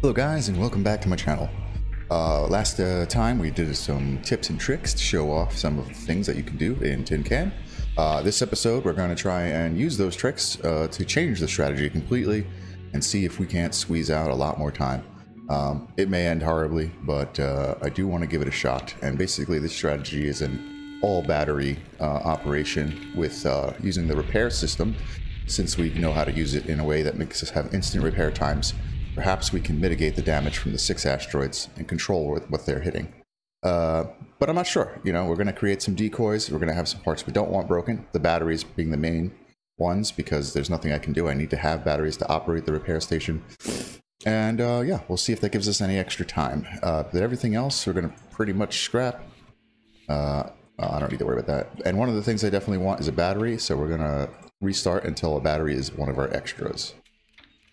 Hello guys and welcome back to my channel. Uh, last uh, time we did some tips and tricks to show off some of the things that you can do in Tin Can. Uh, this episode we're going to try and use those tricks uh, to change the strategy completely and see if we can't squeeze out a lot more time. Um, it may end horribly, but uh, I do want to give it a shot. And basically this strategy is an all battery uh, operation with using the repair system since we know how to use it in a way that makes us have instant repair times Perhaps we can mitigate the damage from the six asteroids and control what they're hitting. Uh, but I'm not sure. You know, we're going to create some decoys. We're going to have some parts we don't want broken. The batteries being the main ones because there's nothing I can do. I need to have batteries to operate the repair station. And uh, yeah, we'll see if that gives us any extra time. Uh, but everything else, we're going to pretty much scrap. Uh, I don't need to worry about that. And one of the things I definitely want is a battery. So we're going to restart until a battery is one of our extras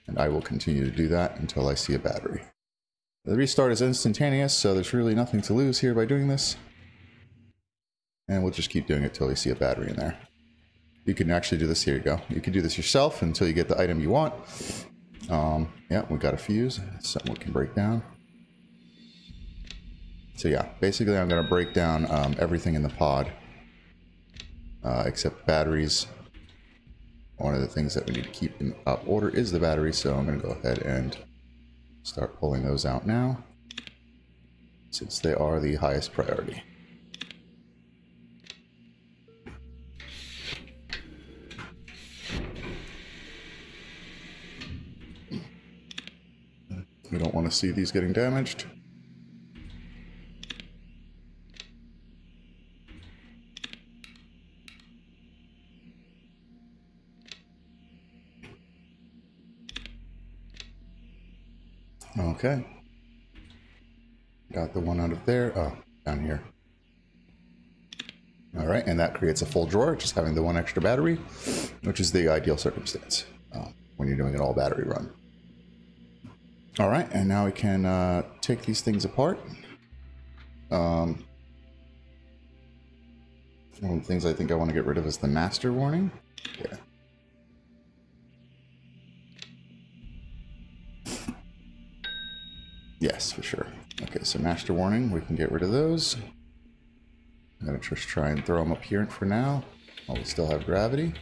and I will continue to do that until I see a battery. The restart is instantaneous, so there's really nothing to lose here by doing this. And we'll just keep doing it till we see a battery in there. You can actually do this, here you go. You can do this yourself until you get the item you want. Um, yeah, we got a fuse, something we can break down. So yeah, basically I'm gonna break down um, everything in the pod. Uh, except batteries one of the things that we need to keep in up order is the battery, so I'm going to go ahead and start pulling those out now, since they are the highest priority. We don't want to see these getting damaged. Okay. Got the one out of there. Oh, down here. All right, and that creates a full drawer, just having the one extra battery, which is the ideal circumstance uh, when you're doing an all battery run. All right, and now we can uh, take these things apart. Um, one of the things I think I want to get rid of is the master warning. Yeah. Yes, for sure. Okay, so master warning, we can get rid of those. I'm gonna just try and throw them up here for now, while we still have gravity.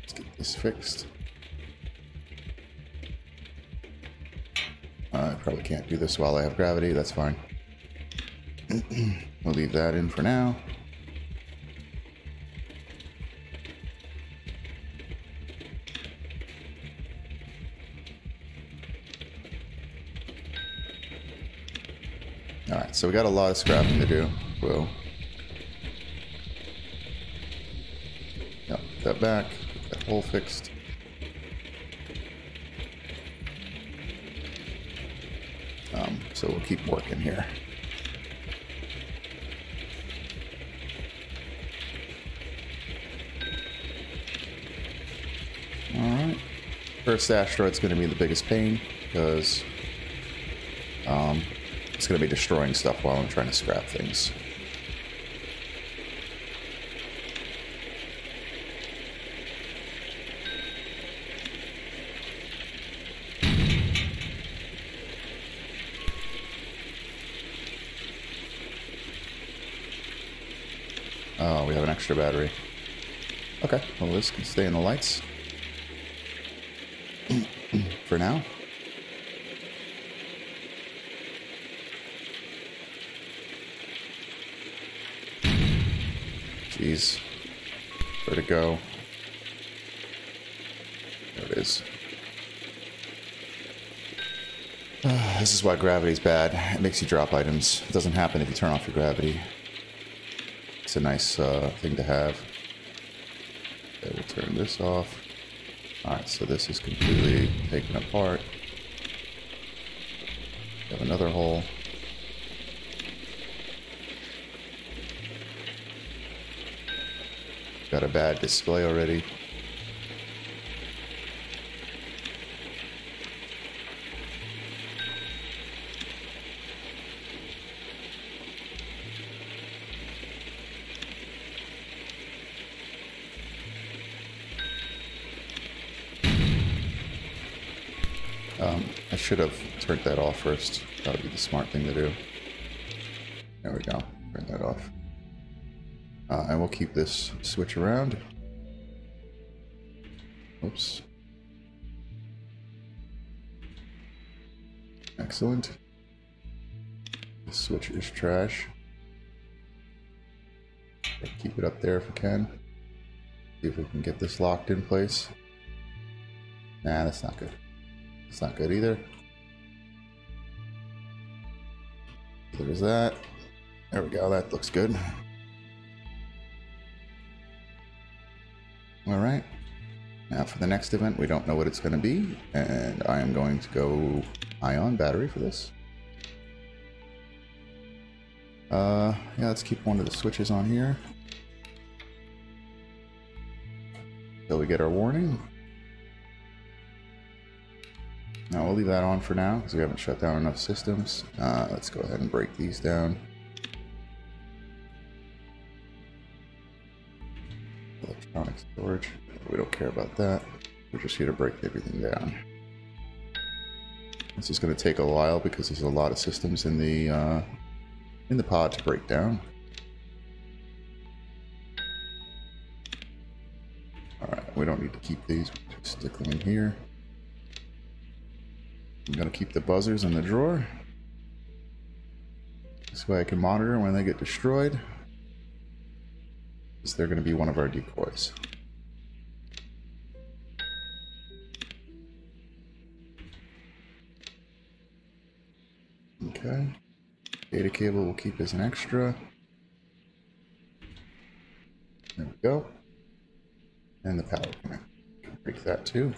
Let's get this fixed. Uh, I probably can't do this while I have gravity, that's fine. we'll leave that in for now. Alright, so we got a lot of scrapping to do. Whoa. Yep, that back, that hole fixed. Um, so we'll keep working here. Alright. First asteroid's going to be the biggest pain because um, it's going to be destroying stuff while I'm trying to scrap things. Oh, we have an extra battery. Okay, well this can stay in the lights. For now. Jeez. Where'd it go? There it is. This is why gravity is bad. It makes you drop items. It doesn't happen if you turn off your gravity. It's a nice uh, thing to have. Okay, we'll turn this off. Alright, so this is completely taken apart. We have another hole. Got a bad display already. Um, I should have turned that off first. That would be the smart thing to do. There we go. Keep this switch around. Oops. Excellent. The switch is trash. Keep it up there if we can. See if we can get this locked in place. Nah, that's not good. It's not good either. There's that. There we go, that looks good. For the next event, we don't know what it's going to be, and I am going to go ion battery for this. Uh, yeah, let's keep one of the switches on here. Until we get our warning. Now we'll leave that on for now because we haven't shut down enough systems. Uh, let's go ahead and break these down. Electronic storage. Don't care about that. We're just here to break everything down. This is going to take a while because there's a lot of systems in the uh, in the pod to break down. Alright, we don't need to keep these. Just stick them in here. I'm going to keep the buzzers in the drawer. This way I can monitor when they get destroyed. Because they're going to be one of our decoys. Okay. Data cable we'll keep as an extra. There we go. And the power connect. Break that too.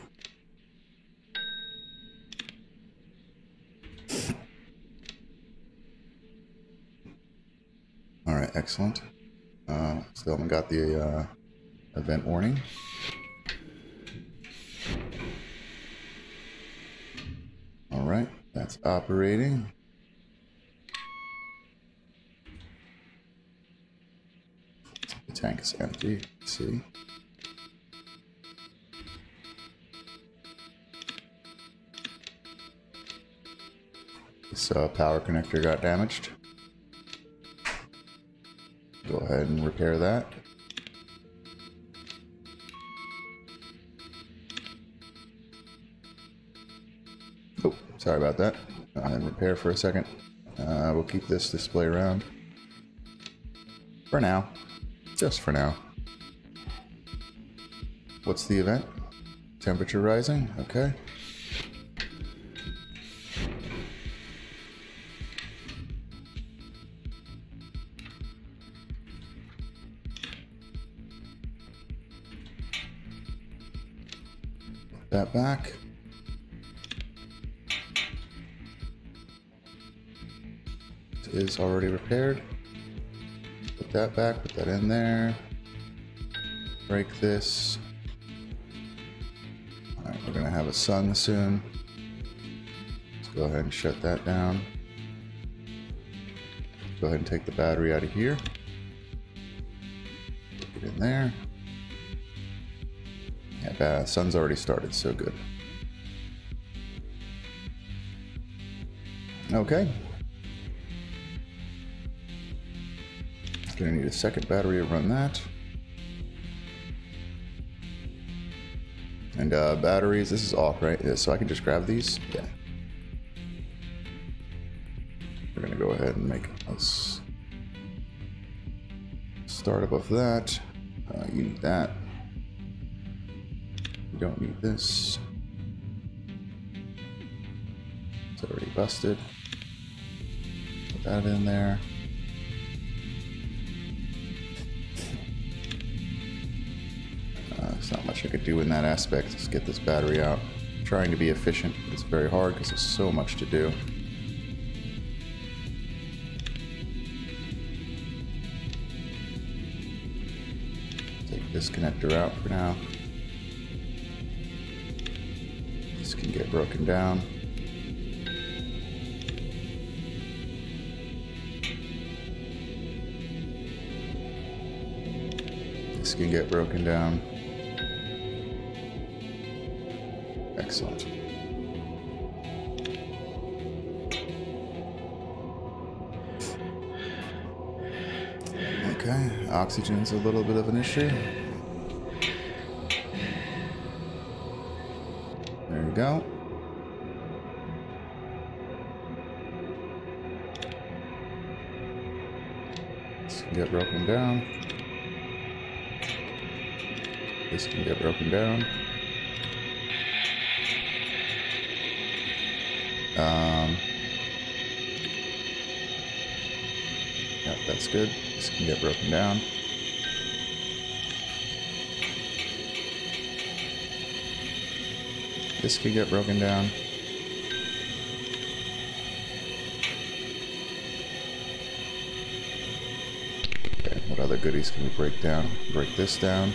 Alright, excellent. Uh, still haven't got the uh, event warning. Alright, that's operating. The tank is empty. See. This uh, power connector got damaged. Go ahead and repair that. Oh, sorry about that. And repair for a second. Uh, we'll keep this display around. For now. Just for now. What's the event? Temperature rising? Okay. that back. It is already repaired. That back, put that in there. Break this. Alright, we're gonna have a sun soon. Let's go ahead and shut that down. Go ahead and take the battery out of here. Put it in there. Yeah, sun's already started, so good. Okay. A second battery to run that. And uh, batteries, this is off, right? Yeah, so I can just grab these? Yeah. We're gonna go ahead and make us startup of that. Uh, you need that You don't need this. It's already busted. Put that in there. I could do in that aspect. Let's get this battery out. I'm trying to be efficient. It's very hard because there's so much to do. Take this connector out for now. This can get broken down. This can get broken down. Excellent. Okay, oxygen's a little bit of an issue. There we go. This can get broken down. This can get broken down. Yep, that's good. This can get broken down. This can get broken down. Okay, what other goodies can we break down? Break this down.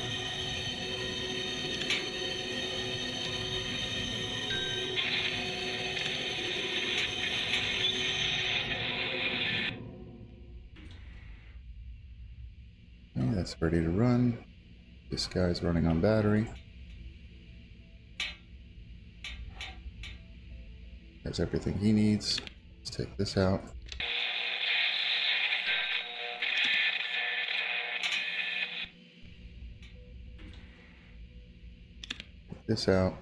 Ready to run. This guy's running on battery. Has everything he needs. Let's take this out. This out.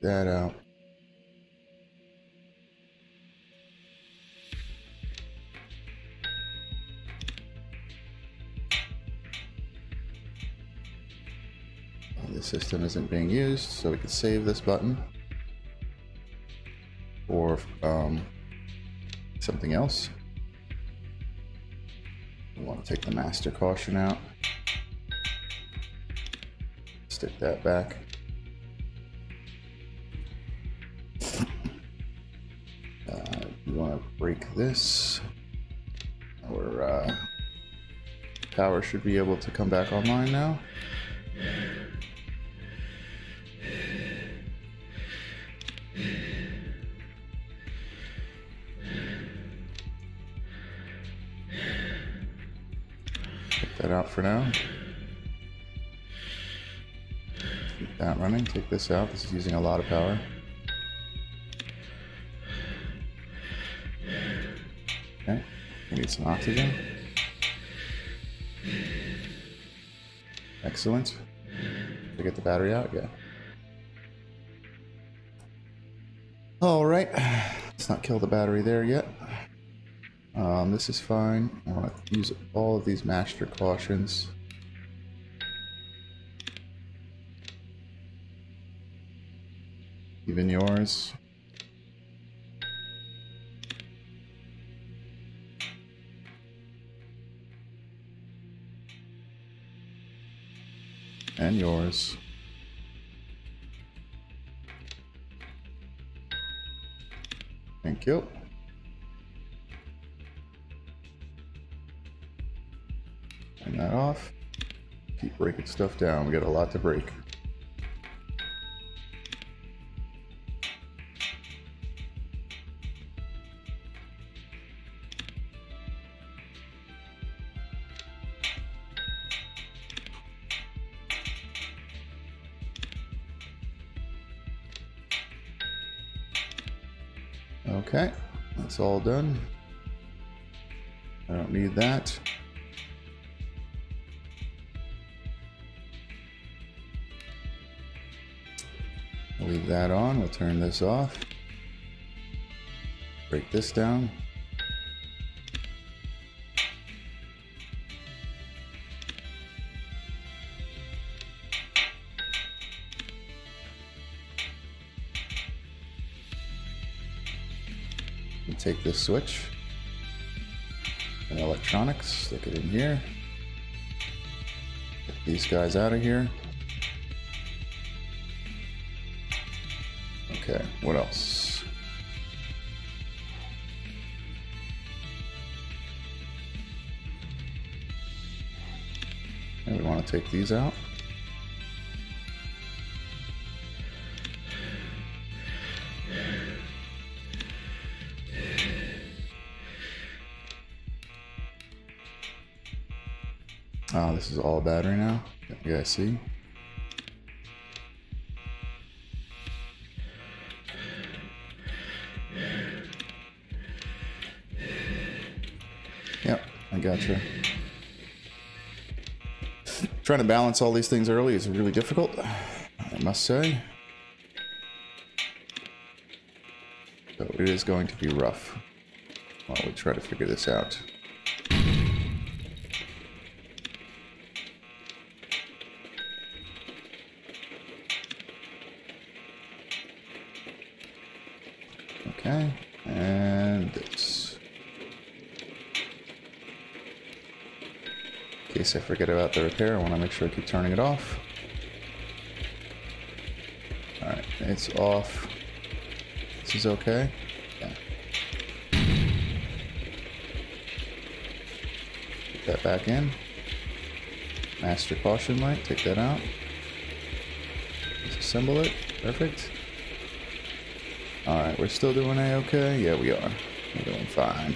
That out. System isn't being used, so we can save this button. Or um, something else. We want to take the master caution out. Stick that back. You want to break this. Our uh, power should be able to come back online now. This out. This is using a lot of power. Okay. We need some oxygen. Excellent. Did I get the battery out? Yeah. All right. Let's not kill the battery there yet. Um, this is fine. I want to use all of these master cautions. Even yours. And yours. Thank you. Turn that off. Keep breaking stuff down. We got a lot to break. All done. I don't need that. I'll leave that on. We'll turn this off. Break this down. Switch and electronics, stick it in here. Get these guys out of here. Okay, what else? And we want to take these out. battery now. You guys see? Yep, I gotcha. Trying to balance all these things early is really difficult, I must say. So it is going to be rough while we try to figure this out. I forget about the repair, I want to make sure I keep turning it off. Alright, it's off. This is okay. Yeah. Put that back in. Master caution light, take that out. Disassemble it. Perfect. Alright, we're still doing A-okay? Yeah, we are. We're doing fine.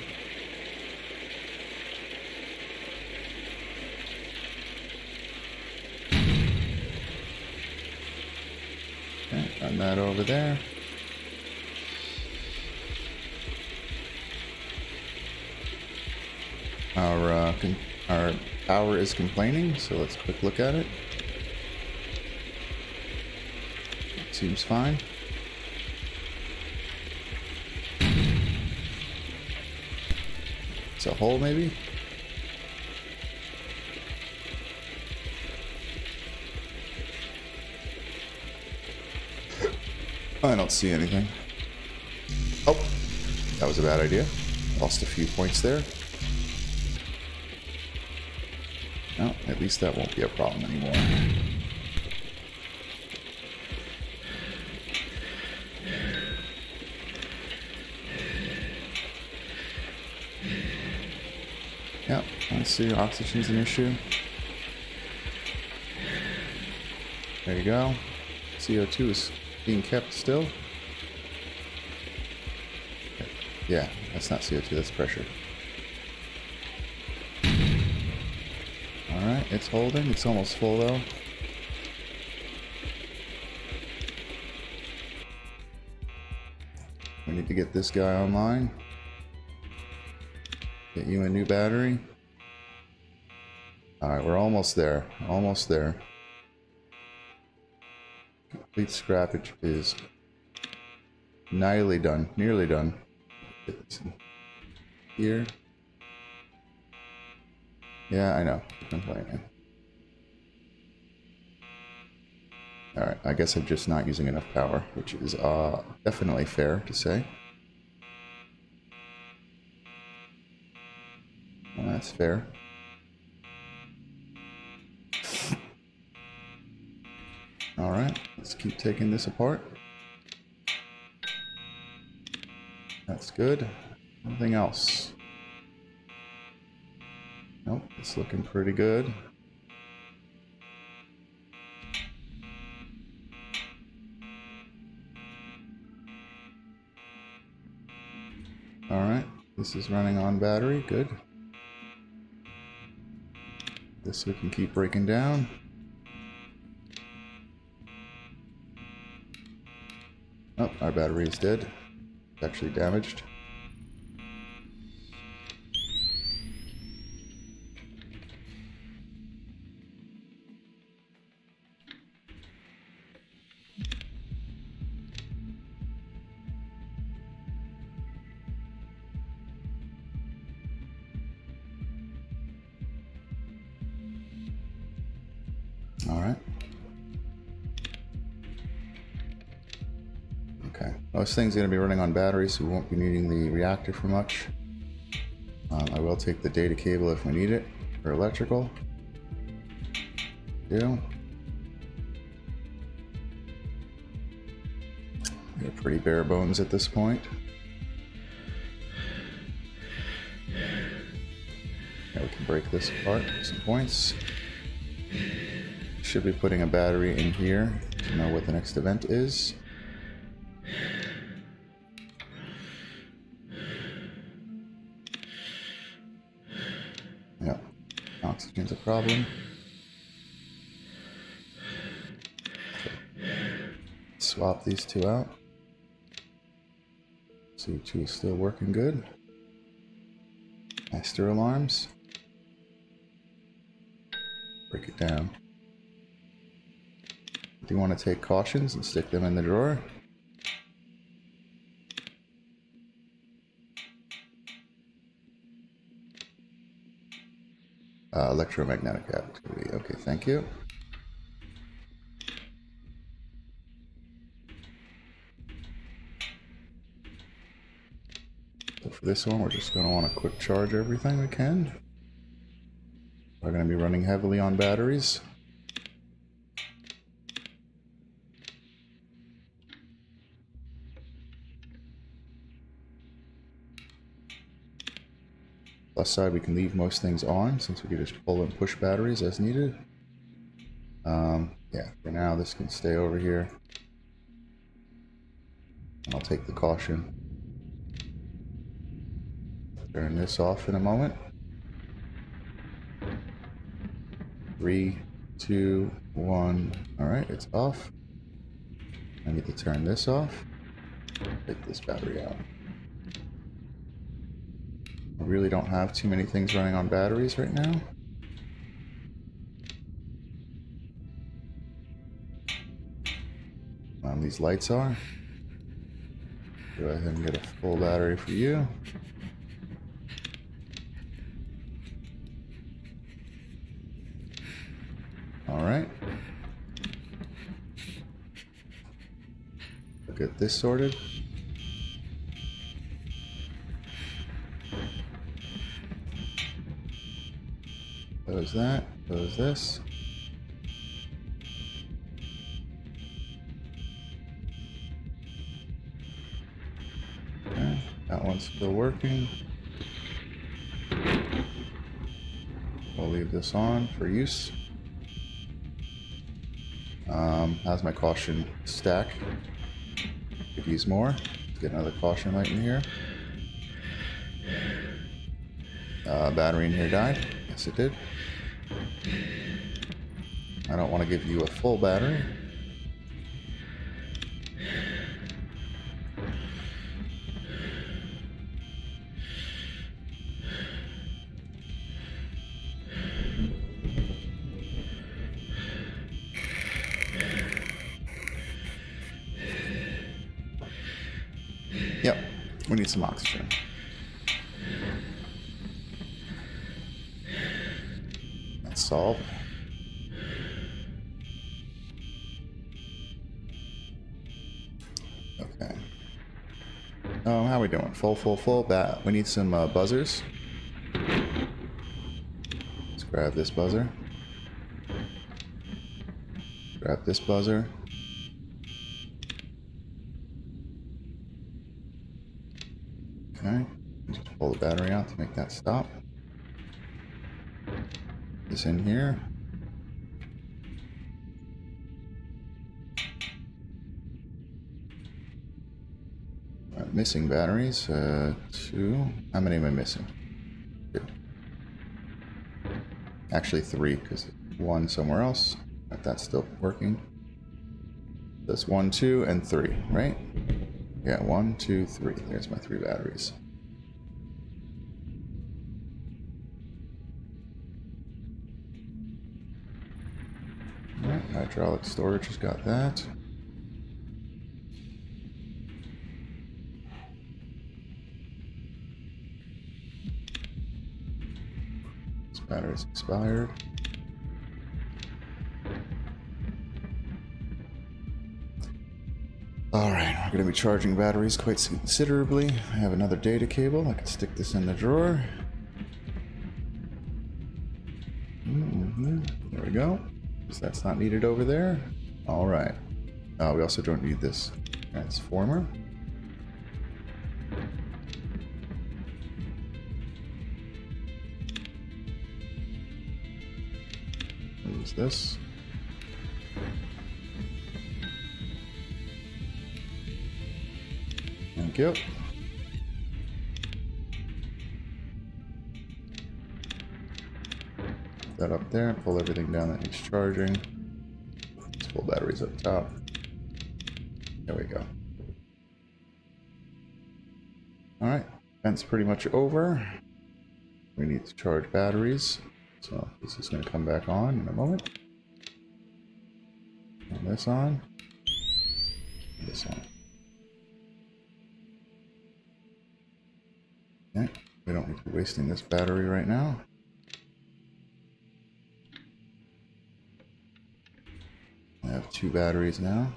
Okay, run that over there. Our, uh, our power is complaining, so let's quick look at it. it seems fine. It's a hole, maybe? I don't see anything. Oh, that was a bad idea. Lost a few points there. No, at least that won't be a problem anymore. Yep, I see oxygen's an issue. There you go. CO2 is being kept still. Yeah, that's not CO2, that's pressure. Alright, it's holding. It's almost full though. We need to get this guy online. Get you a new battery. Alright, we're almost there. Almost there. Complete scrappage is nearly done. Nearly done. Here. Yeah, I know. Alright, I guess I'm just not using enough power, which is uh, definitely fair to say. That's fair. Alright, let's taking this apart. That's good. Nothing else. Nope, it's looking pretty good. Alright, this is running on battery, good. This we can keep breaking down. Oh, our battery is dead. It's actually damaged. Most things going to be running on batteries, so we won't be needing the reactor for much. Um, I will take the data cable if we need it for electrical. Do. We're pretty bare bones at this point. Yeah, we can break this apart some points. Should be putting a battery in here to know what the next event is. problem. Swap these two out. CO2 is still working good. Master alarms. Break it down. Do you want to take cautions and stick them in the drawer? Uh, electromagnetic activity. Okay, thank you. So for this one, we're just going to want to quick charge everything we can. We're going to be running heavily on batteries. Plus side, we can leave most things on since we can just pull and push batteries as needed. Um, yeah, for now this can stay over here. I'll take the caution. Turn this off in a moment. Three, two, one. Alright, it's off. I need to turn this off. Take this battery out. I really don't have too many things running on batteries right now. Um, these lights are. Go ahead and get a full battery for you. All right. We'll get this sorted. Close that, close this. Okay, that one's still working. We'll leave this on for use. Um, how's my caution stack? Could use more. Get another caution light in here. Uh, battery in here died. Yes, it did. I don't want to give you a full battery. Yep, we need some oxygen. That's solved. Okay. Oh, how we doing? Full, full, full. Bat. We need some uh, buzzers. Let's grab this buzzer. Grab this buzzer. Okay. Just pull the battery out to make that stop. This in here. Missing batteries. Uh, two. How many am I missing? Two. Actually, three, because one somewhere else. If that's still working. That's one, two, and three, right? Yeah, one, two, three. There's my three batteries. Alright, hydraulic storage has got that. Expired. Alright, we're going to be charging batteries quite considerably. I have another data cable. I can stick this in the drawer. Mm-hmm. There we go. That's not needed over there. Alright. Uh, we also don't need this transformer. This. Thank you. That up there, pull everything down that needs charging. Let's pull batteries up top. There we go. Alright, vent's pretty much over. We need to charge batteries. This is going to come back on in a moment. This on. This on. Okay, we don't need to be wasting this battery right now. I have two batteries now.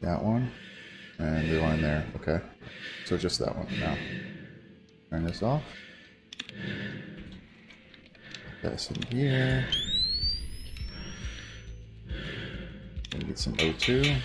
That one. And the one there. Okay. So just that one now. Turn this off. Put this in here. Get some O2.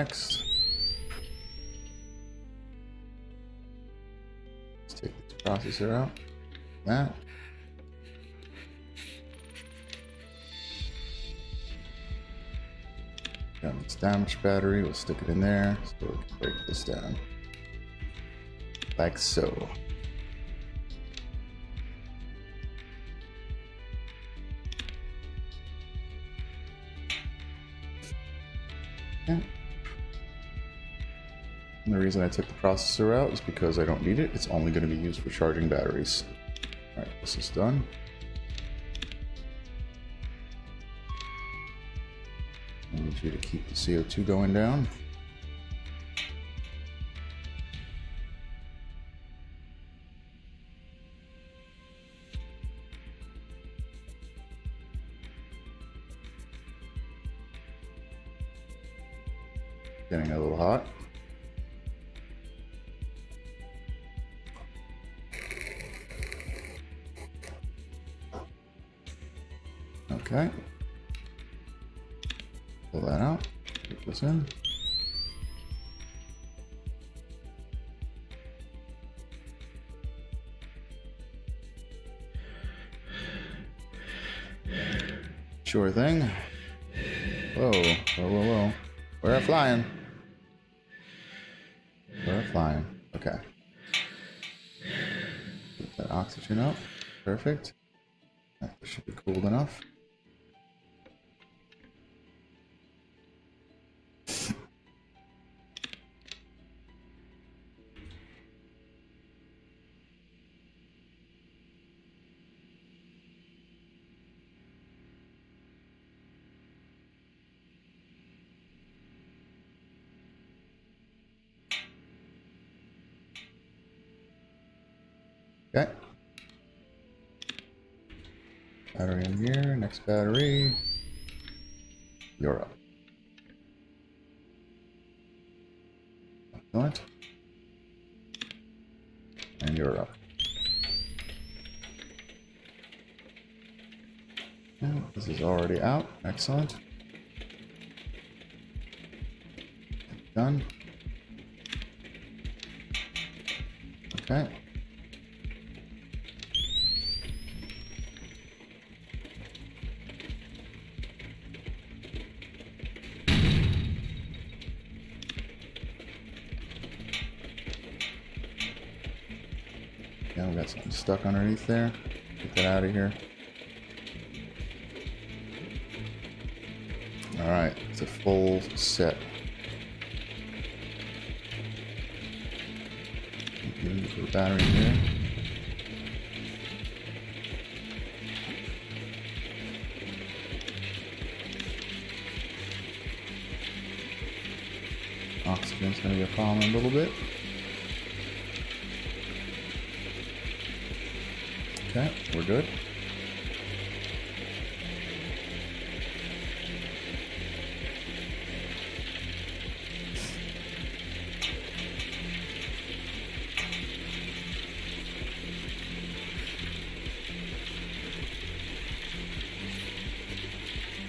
Next. Let's take this processor out. That. Got its damaged battery. We'll stick it in there so we can break this down. Like so. The reason I took the processor out is because I don't need it. It's only going to be used for charging batteries. Alright, this is done. I need you to keep the CO2 going down. Next battery. You're up. Excellent. And you're up. Yeah, this is already out. Excellent. Stuck underneath there. Get that out of here. Alright, it's a full set. Put a battery here. Oxygen's gonna be a problem a little bit. Okay, we're good.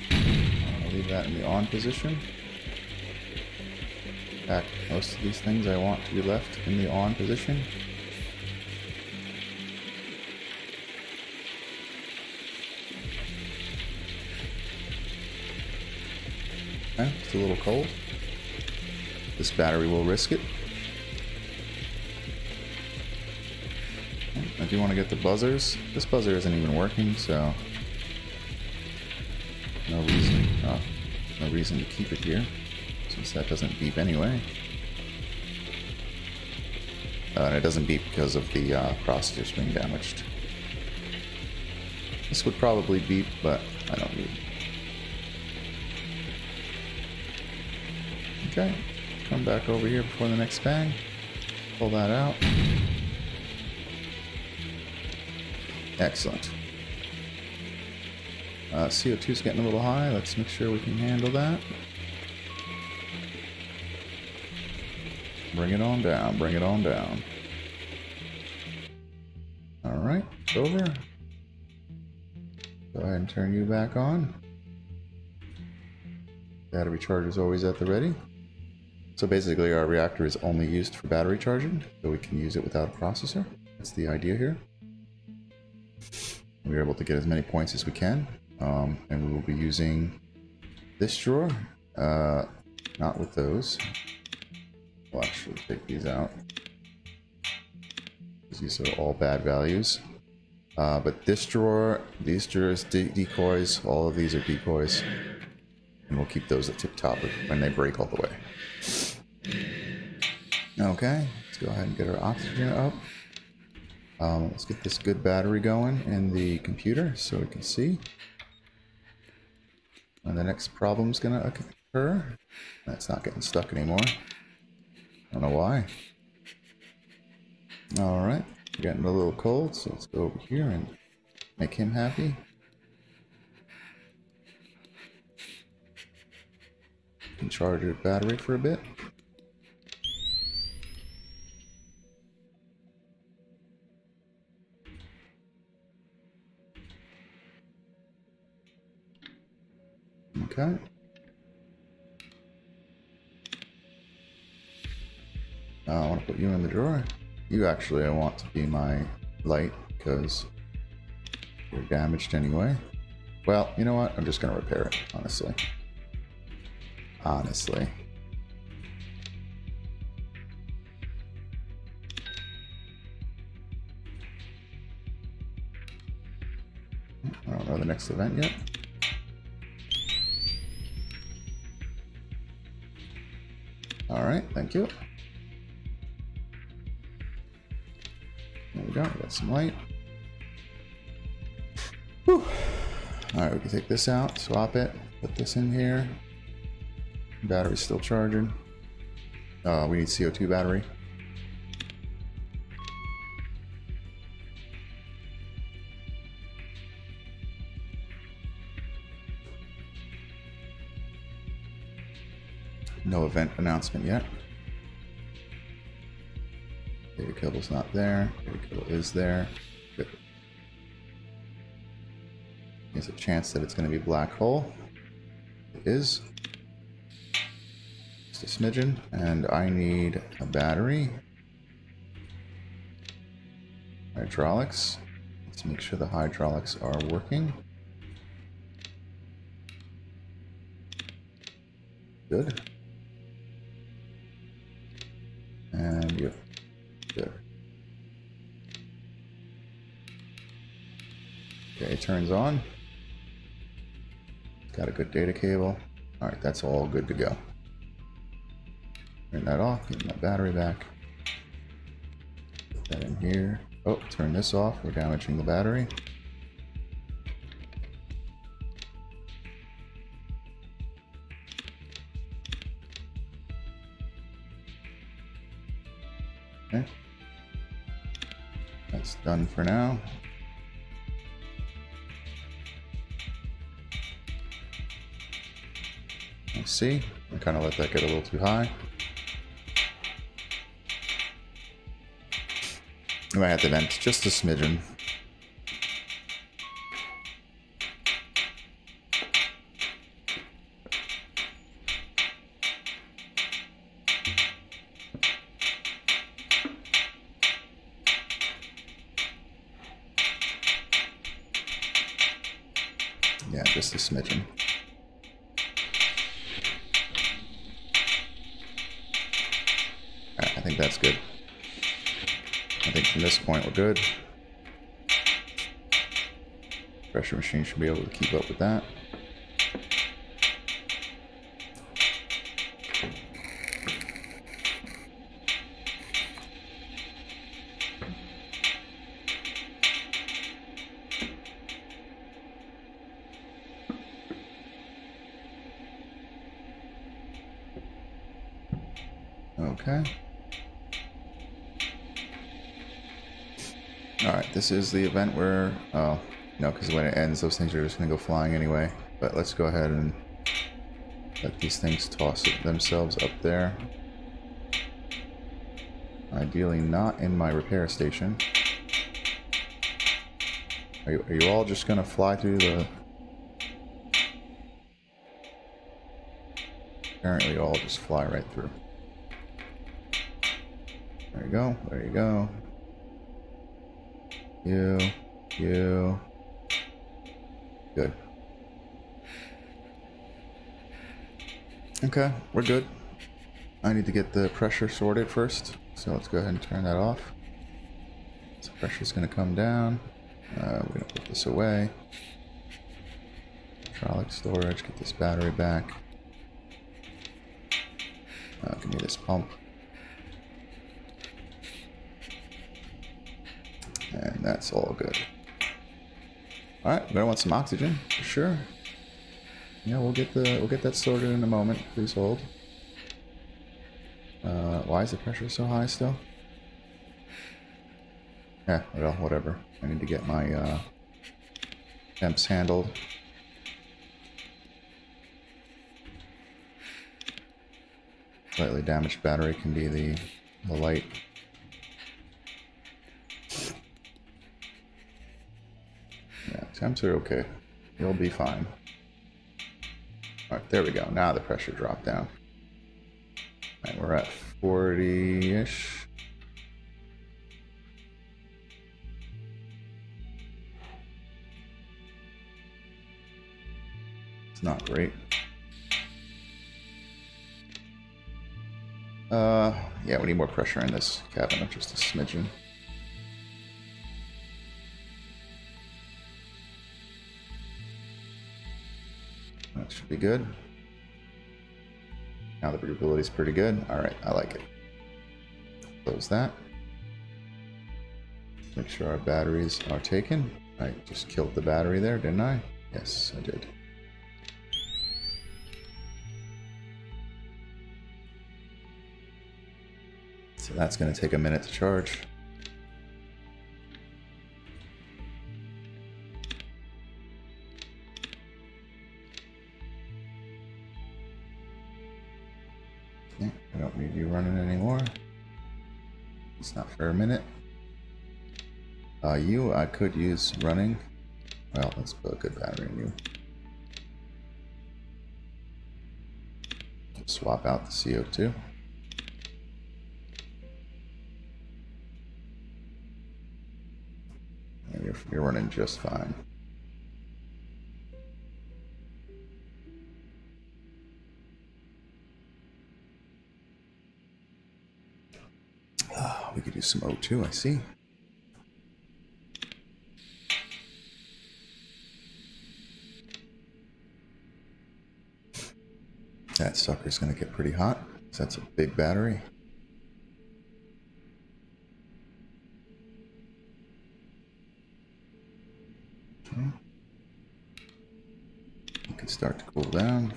Uh, leave that in the on position. In fact, most of these things I want to be left in the on position. It's a little cold. This battery will risk it. I do want to get the buzzers. This buzzer isn't even working, so no reason, uh, no reason to keep it here, since that doesn't beep anyway. Uh, and it doesn't beep because of the uh, processors being damaged. This would probably beep, but I don't need Okay, come back over here before the next bang. Pull that out. Excellent. Uh, CO2 is getting a little high. Let's make sure we can handle that. Bring it on down, bring it on down. Alright, over. Go ahead and turn you back on. Battery charger is always at the ready. So basically our reactor is only used for battery charging, so we can use it without a processor. That's the idea here. We're able to get as many points as we can. Um, and we will be using this drawer. Uh, not with those. We'll actually take these out. These are all bad values. Uh, but this drawer, these drawers, de decoys, all of these are decoys. And we'll keep those at tip top when they break all the way. Okay, let's go ahead and get our oxygen up. Um, let's get this good battery going in the computer so we can see. And the next problem's gonna occur. That's not getting stuck anymore. I don't know why. Alright, getting a little cold, so let's go over here and make him happy. Can charge your battery for a bit. Okay. Uh, I want to put you in the drawer. You actually I want to be my light because you're damaged anyway. Well, you know what? I'm just going to repair it, honestly. Honestly. I don't know the next event yet. Alright, thank you. There we go, got some light. Alright, we can take this out, swap it, put this in here. Battery's still charging. Uh, we need CO2 battery. Event announcement yet. Data cable's not there. Data cable is there. Good. There's a chance that it's going to be black hole. It is. Just a smidgen. And I need a battery. Hydraulics. Let's make sure the hydraulics are working. Good. It turns on. Got a good data cable. Alright, that's all good to go. Turn that off, get my battery back. Put that in here. Oh, turn this off, we're damaging the battery. Okay. That's done for now. See. I kind of let that get a little too high. I might have to vent just a smidgen. I think that's good. I think from this point we're good. Pressure machine should be able to keep up with that. Okay. Alright, is the event where... Oh, no, because when it ends, those things are just going to go flying anyway. But let's go ahead and let these things toss themselves up there. Ideally not in my repair station. Are you, are you all just going to fly through the... Apparently all just fly right through. There you go. There you go. You. You. Good. Okay, we're good. I need to get the pressure sorted first. So let's go ahead and turn that off. So pressure's going to come down. Uh, we're to put this away. Hydraulic storage, get this battery back. Uh, give me this pump. And that's all good. Alright, we're gonna want some oxygen, for sure. Yeah, we'll get the we'll get that sorted in a moment. Please hold. Uh, why is the pressure so high still? Yeah, well, whatever. I need to get my uh, temps handled. Slightly damaged battery can be the, the light Temps are okay. You'll be fine. Alright, there we go. Now the pressure dropped down. Alright, we're at 40-ish. It's not great. Uh, yeah, we need more pressure in this cabinet, just a smidgen. Be good. Now the breathability is pretty good. All right, I like it. Close that. Make sure our batteries are taken. I just killed the battery there, didn't I? Yes, I did. So that's going to take a minute to charge. For a minute. Uh, you, I could use running. Well, let's put a good battery in you. Swap out the CO2. you're, you're running just fine. Some O2, I see. That sucker's to get pretty hot. That's a big battery. You can start to cool down.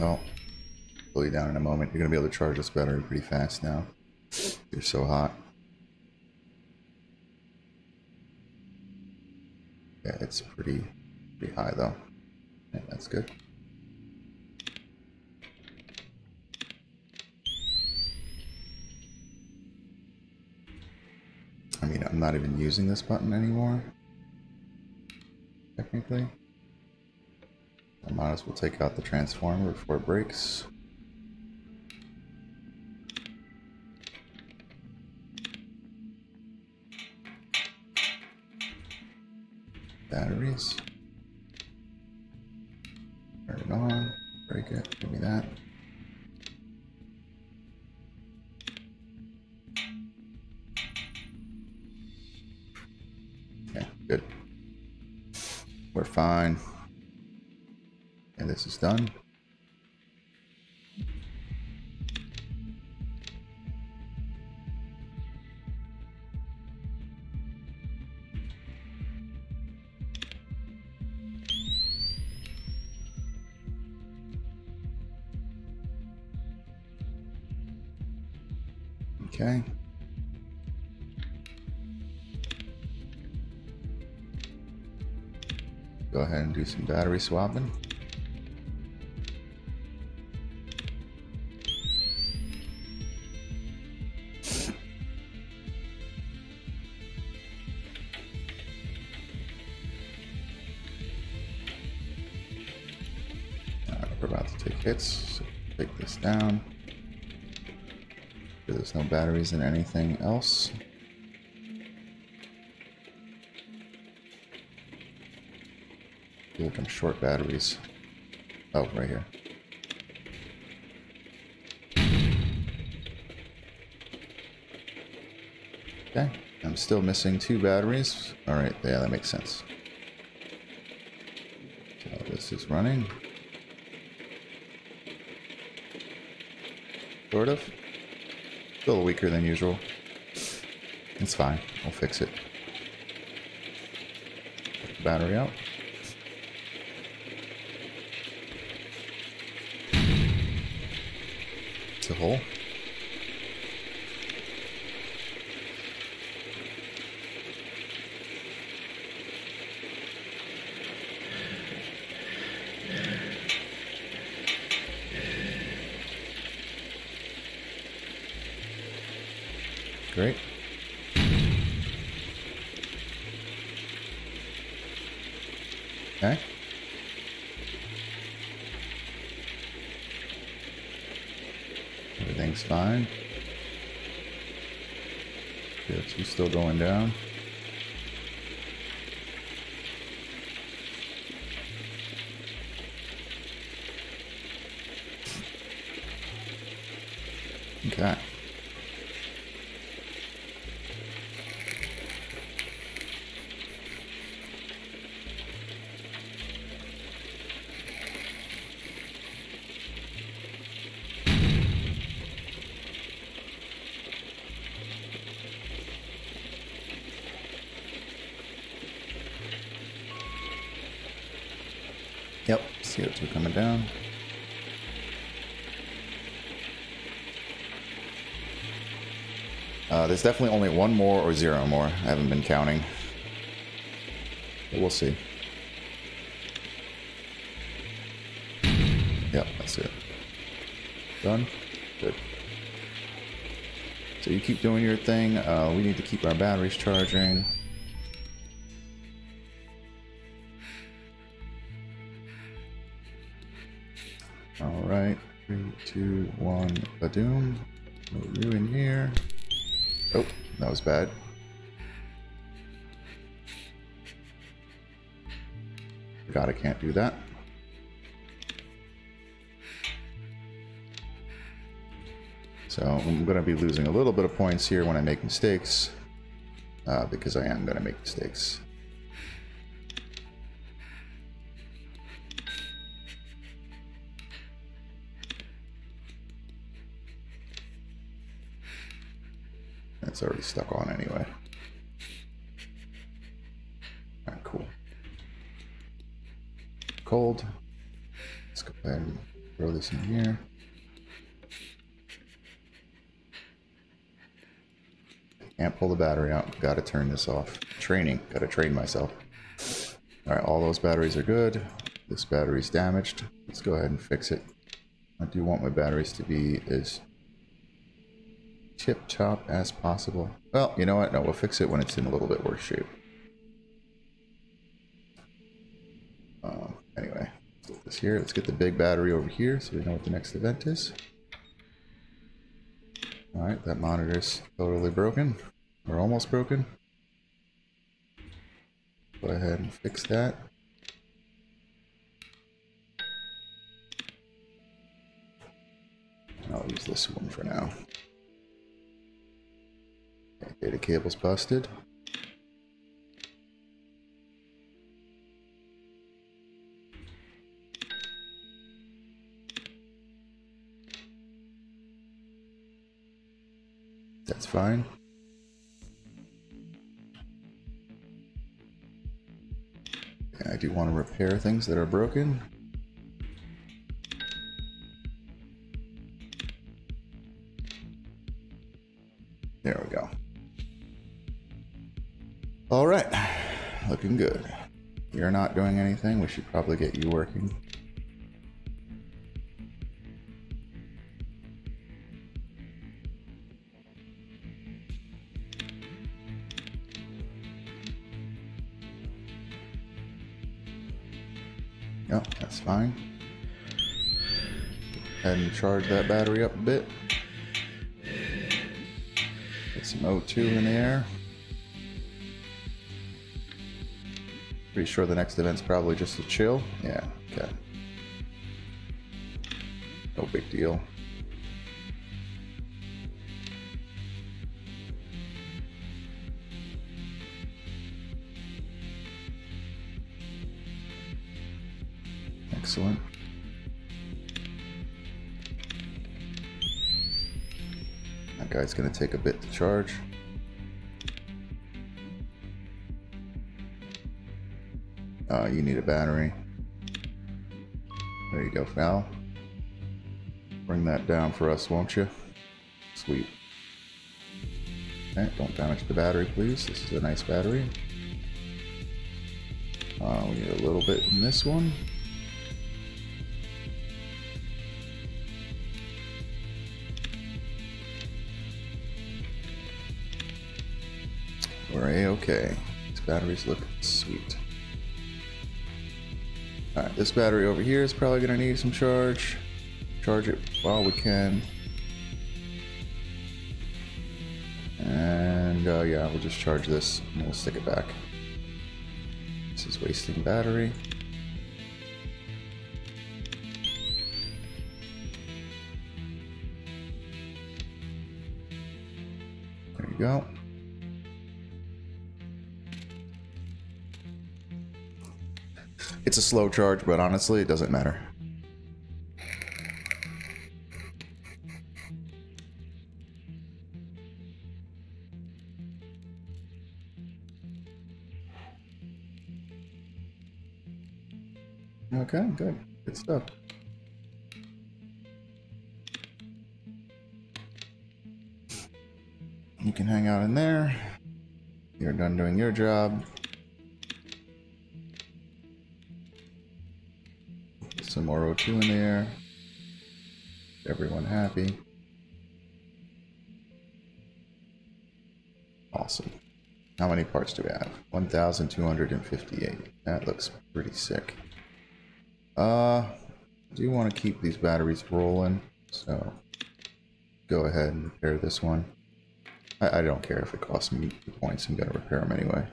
Oh, cool you down in a moment. You're to be able to charge this battery pretty fast now. You're so hot. Yeah, it's pretty, pretty high though. Yeah, that's good. I mean, I'm not even using this button anymore. Technically. I might as well take out the transformer before it breaks. Turn it on. Break it. Give me that. Yeah, good. We're fine. And this is done. Some battery swapping. We're about to take hits, so take this down. There's no batteries in anything else. Like I'm short batteries. Oh, right here. Okay, I'm still missing two batteries. Alright, yeah, that makes sense. So this is running. Sort of. Still weaker than usual. It's fine. We'll fix it. Battery out. It's a hole. Great. Okay. Everything's fine. CO2 still going down. Okay. Yep, CO2 coming down. Uh, there's definitely only one more or zero more. I haven't been counting. But we'll see. Yep, that's it. Done? Good. So you keep doing your thing. Uh, we need to keep our batteries charging. Alright, three, two, one, Badoom. Move you in here. Oh, that was bad. God, I can't do that. So I'm going to be losing a little bit of points here when I make mistakes, uh, because I am going to make mistakes. Already stuck on anyway. Alright, cool. Cold. Let's go ahead and throw this in here. Can't pull the battery out. Gotta turn this off. Training. Gotta train myself. Alright, all those batteries are good. This battery's damaged. Let's go ahead and fix it. I do want my batteries to be as tip top as possible. Well, you know what? No, we'll fix it when it's in a little bit worse shape. Uh, anyway, let's get this here. Let's get the big battery over here so we know what the next event is. Alright, that monitor's totally broken. Or almost broken. Go ahead and fix that. I'll use this one for now. The cable's busted. That's fine. I do want to repair things that are broken. Anything. We should probably get you working. Yep, that's fine. Ahead and charge that battery up a bit. Get some O2 in the air. Pretty sure the next event's probably just a chill. Yeah, okay. No big deal. Excellent. That guy's gonna take a bit to charge. Uh, you need a battery. There you go, Val. Bring that down for us, won't you? Sweet. Okay, don't damage the battery, please. This is a nice battery. Uh, we need a little bit in this one. We're a-okay. These batteries look sweet. Alright, this battery over here is probably going to need some charge. Charge it while we can. And uh, yeah, we'll just charge this and we'll stick it back. This is wasting battery. It's a slow charge, but honestly, it doesn't matter. Okay, good. Good stuff. You can hang out in there. You're done doing your job. Some more O2 in there. Everyone happy. Awesome. How many parts do we have? 1,258. That looks pretty sick. Uh, do you want to keep these batteries rolling, so go ahead and repair this one. I, I don't care if it costs me points, I'm gonna repair them anyway.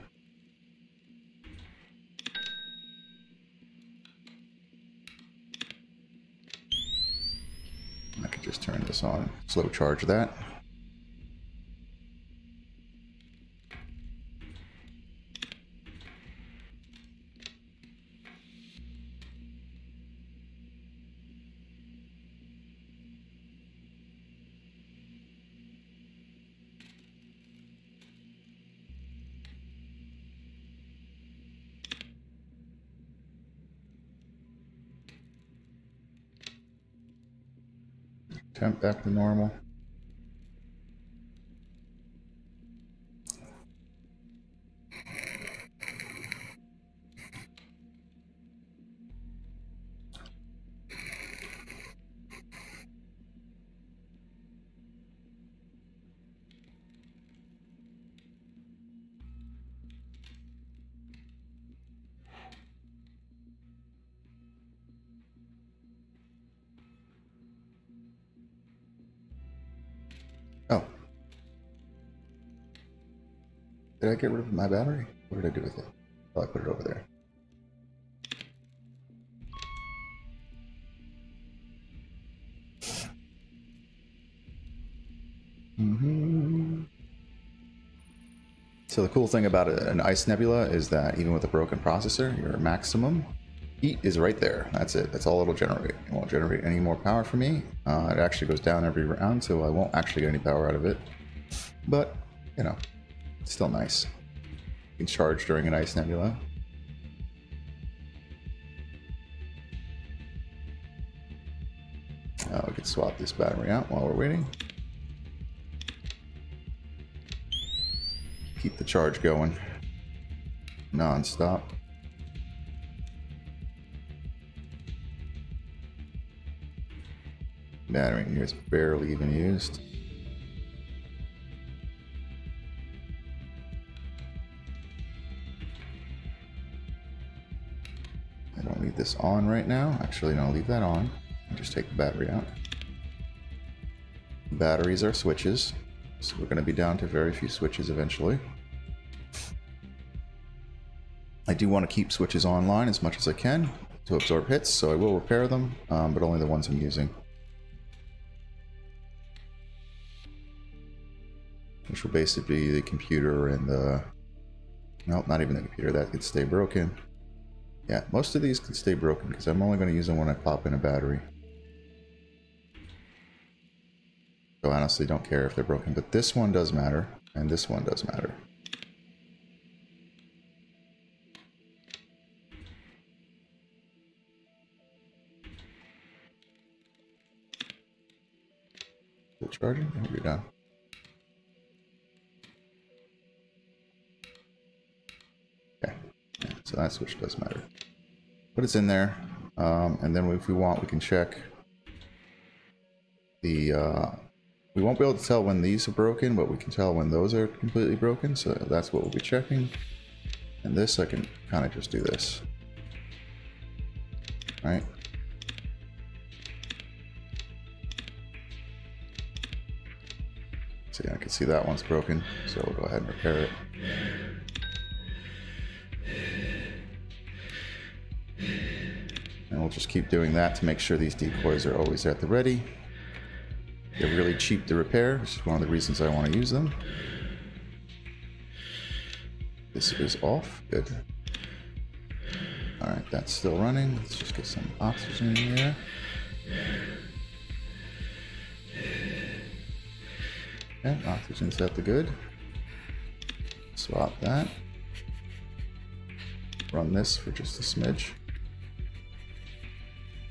I could this on, slow charge that. Temp back to normal. Get rid of my battery? What did I do with it? Oh, I put it over there. Mm-hmm. So the cool thing about an ice nebula is that even with a broken processor, your maximum heat is right there. That's it. That's all it'll generate. It won't generate any more power for me. Uh, it actually goes down every round, so I won't actually get any power out of it. But, you know, still nice. You can charge during an ice nebula. Oh, we can swap this battery out while we're waiting. Keep the charge going non-stop. Battery here is barely even used. Don't need this on right now. Actually, no, I'll leave that on. Just take the battery out. Batteries are switches, so we're going to be down to very few switches eventually. I do want to keep switches online as much as I can to absorb hits, so I will repair them, um, but only the ones I'm using. Which will basically be the computer and the... Nope, not even the computer. That could stay broken. Yeah, most of these could stay broken because I'm only going to use them when I pop in a battery. So honestly, don't care if they're broken, but this one does matter, and this one does matter. Still charging? Oh, you're done. Okay, yeah, so that switch does matter. But it's in there, um, and then if we want, we can check the uh, we won't be able to tell when these are broken, but we can tell when those are completely broken, so that's what we'll be checking. And this, I can kind of just do this. Right? See, I can see that one's broken, so we'll go ahead and repair it. And we'll just keep doing that to make sure these decoys are always at the ready. They're really cheap to repair, which is one of the reasons I want to use them. This is off. Good. Alright, that's still running. Let's just get some oxygen in here. Yeah, oxygen's at the good. Swap that. Run this for just a smidge.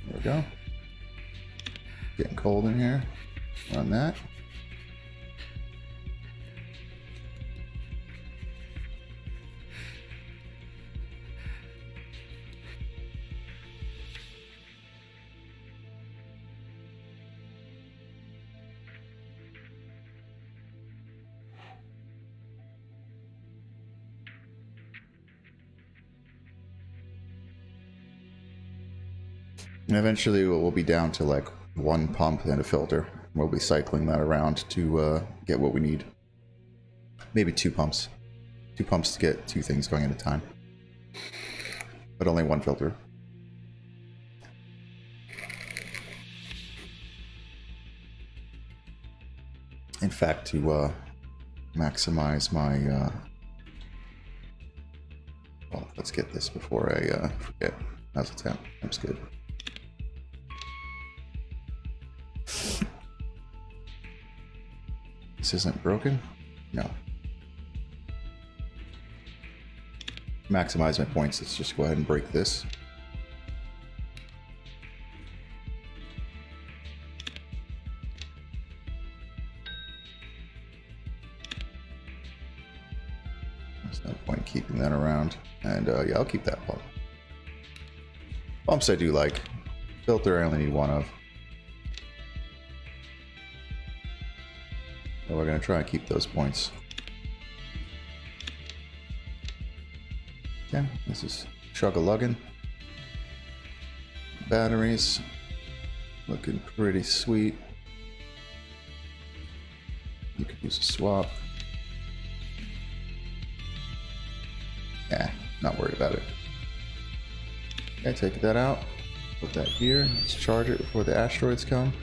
There we go. Getting cold in here. Run that. And eventually we'll be down to like one pump and a filter. We'll be cycling that around to uh, get what we need. Maybe two pumps. Two pumps to get two things going at a time. But only one filter. In fact, to uh, maximize my... Uh... Well, let's get this before I uh, forget. How's it sound? That's good. This isn't broken? No. Maximize my points. Let's just go ahead and break this. There's no point keeping that around. And uh, yeah, I'll keep that one. Bumps I do like. Filter I only need one of. Going to try and keep those points. Okay, this is chug-a-lugging. Batteries looking pretty sweet. You could use a swap. Yeah, not worried about it. Okay, take that out. Put that here. Let's charge it before the asteroids come.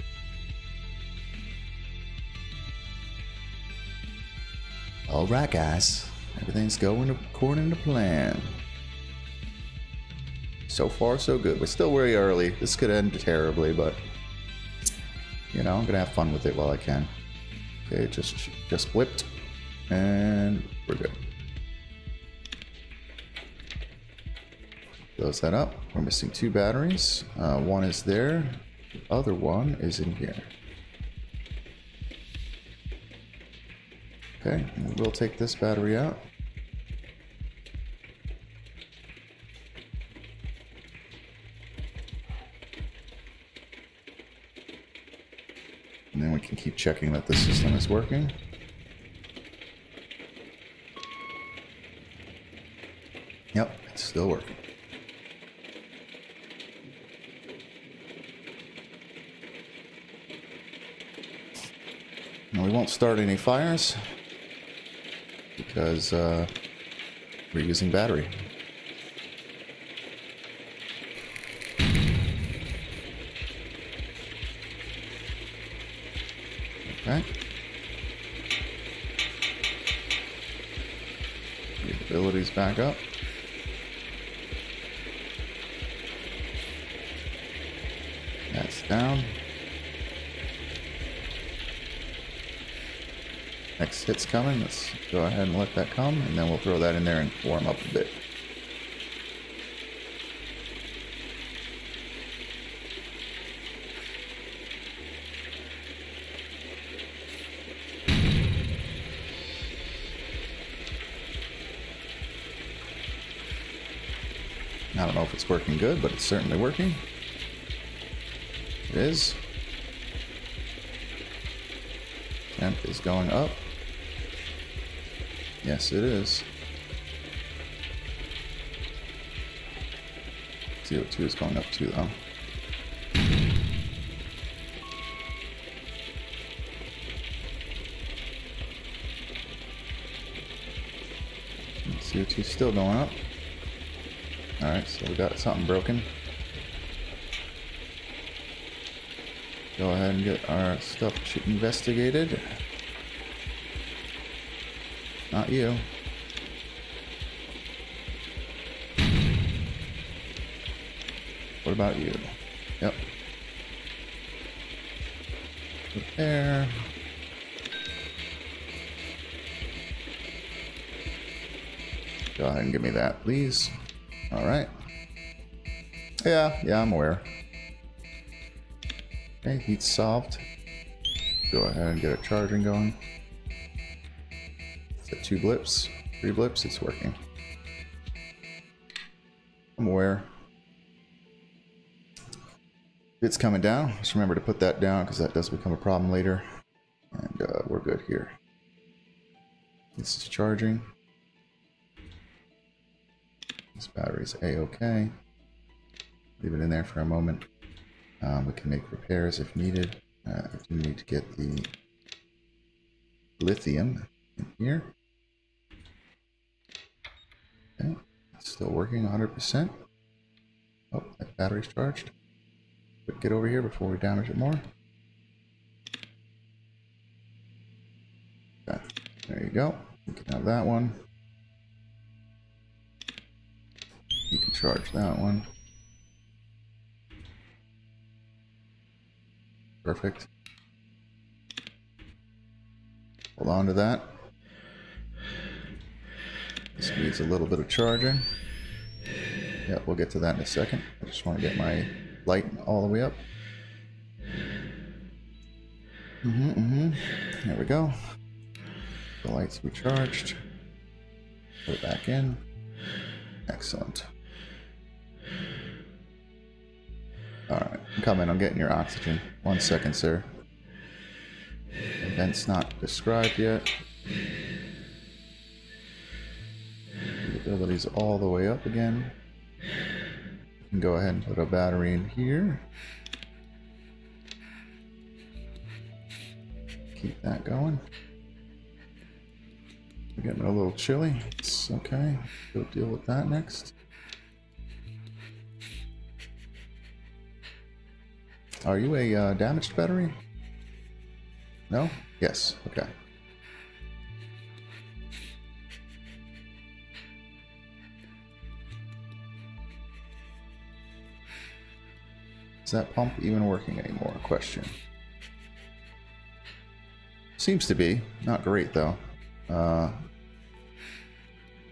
Alright guys, everything's going according to plan. So far so good. We're still very early. This could end terribly, but you know, I'm gonna have fun with it while I can. Okay, just just blipped. And we're good. Close that up. We're missing two batteries. Uh, one is there. The other one is in here. Okay, we'll take this battery out. And then we can keep checking that the system is working. Yep, it's still working. we won't start any fires because uh, we're using battery. Okay. abilities back up. That's down. Next hit's coming. Let's go ahead and let that come, and then we'll throw that in there and warm up a bit. I don't know if it's working good, but it's certainly working. It is. Temp is going up. Yes, it is. CO2 is going up too, though. CO2 is still going up. Alright, so we got something broken. Go ahead and get our stuff investigated. Not you. What about you? Yep. Repair. Go ahead and give me that, please. Alright. Yeah, yeah, I'm aware. Okay, heat solved. Go ahead and get it charging going two blips, three blips, it's working. I'm aware. It's coming down. Just remember to put that down because that does become a problem later. And uh, we're good here. This is charging. This battery's a-okay. Leave it in there for a moment. Um, we can make repairs if needed. Uh, if you need to get the lithium in here. Okay, still working 100%. Oh, that battery's charged. But get over here before we damage it more. Okay, there you go. You can have that one. You can charge that one. Perfect. Hold on to that. This needs a little bit of charging. Yeah, we'll get to that in a second. I just want to get my light all the way up. Mm-hmm, mm-hmm. There we go. The lights recharged. Put it back in. Excellent. Alright, I'm coming. I'm getting your oxygen. One second, sir. Event's not described yet. Abilities all the way up again. go ahead and put a battery in here. Keep that going. We're getting a little chilly. It's okay. Go deal with that next. Are you a uh, damaged battery? No? Yes. Okay. Is that pump even working anymore? Question. Seems to be. Not great, though. Uh,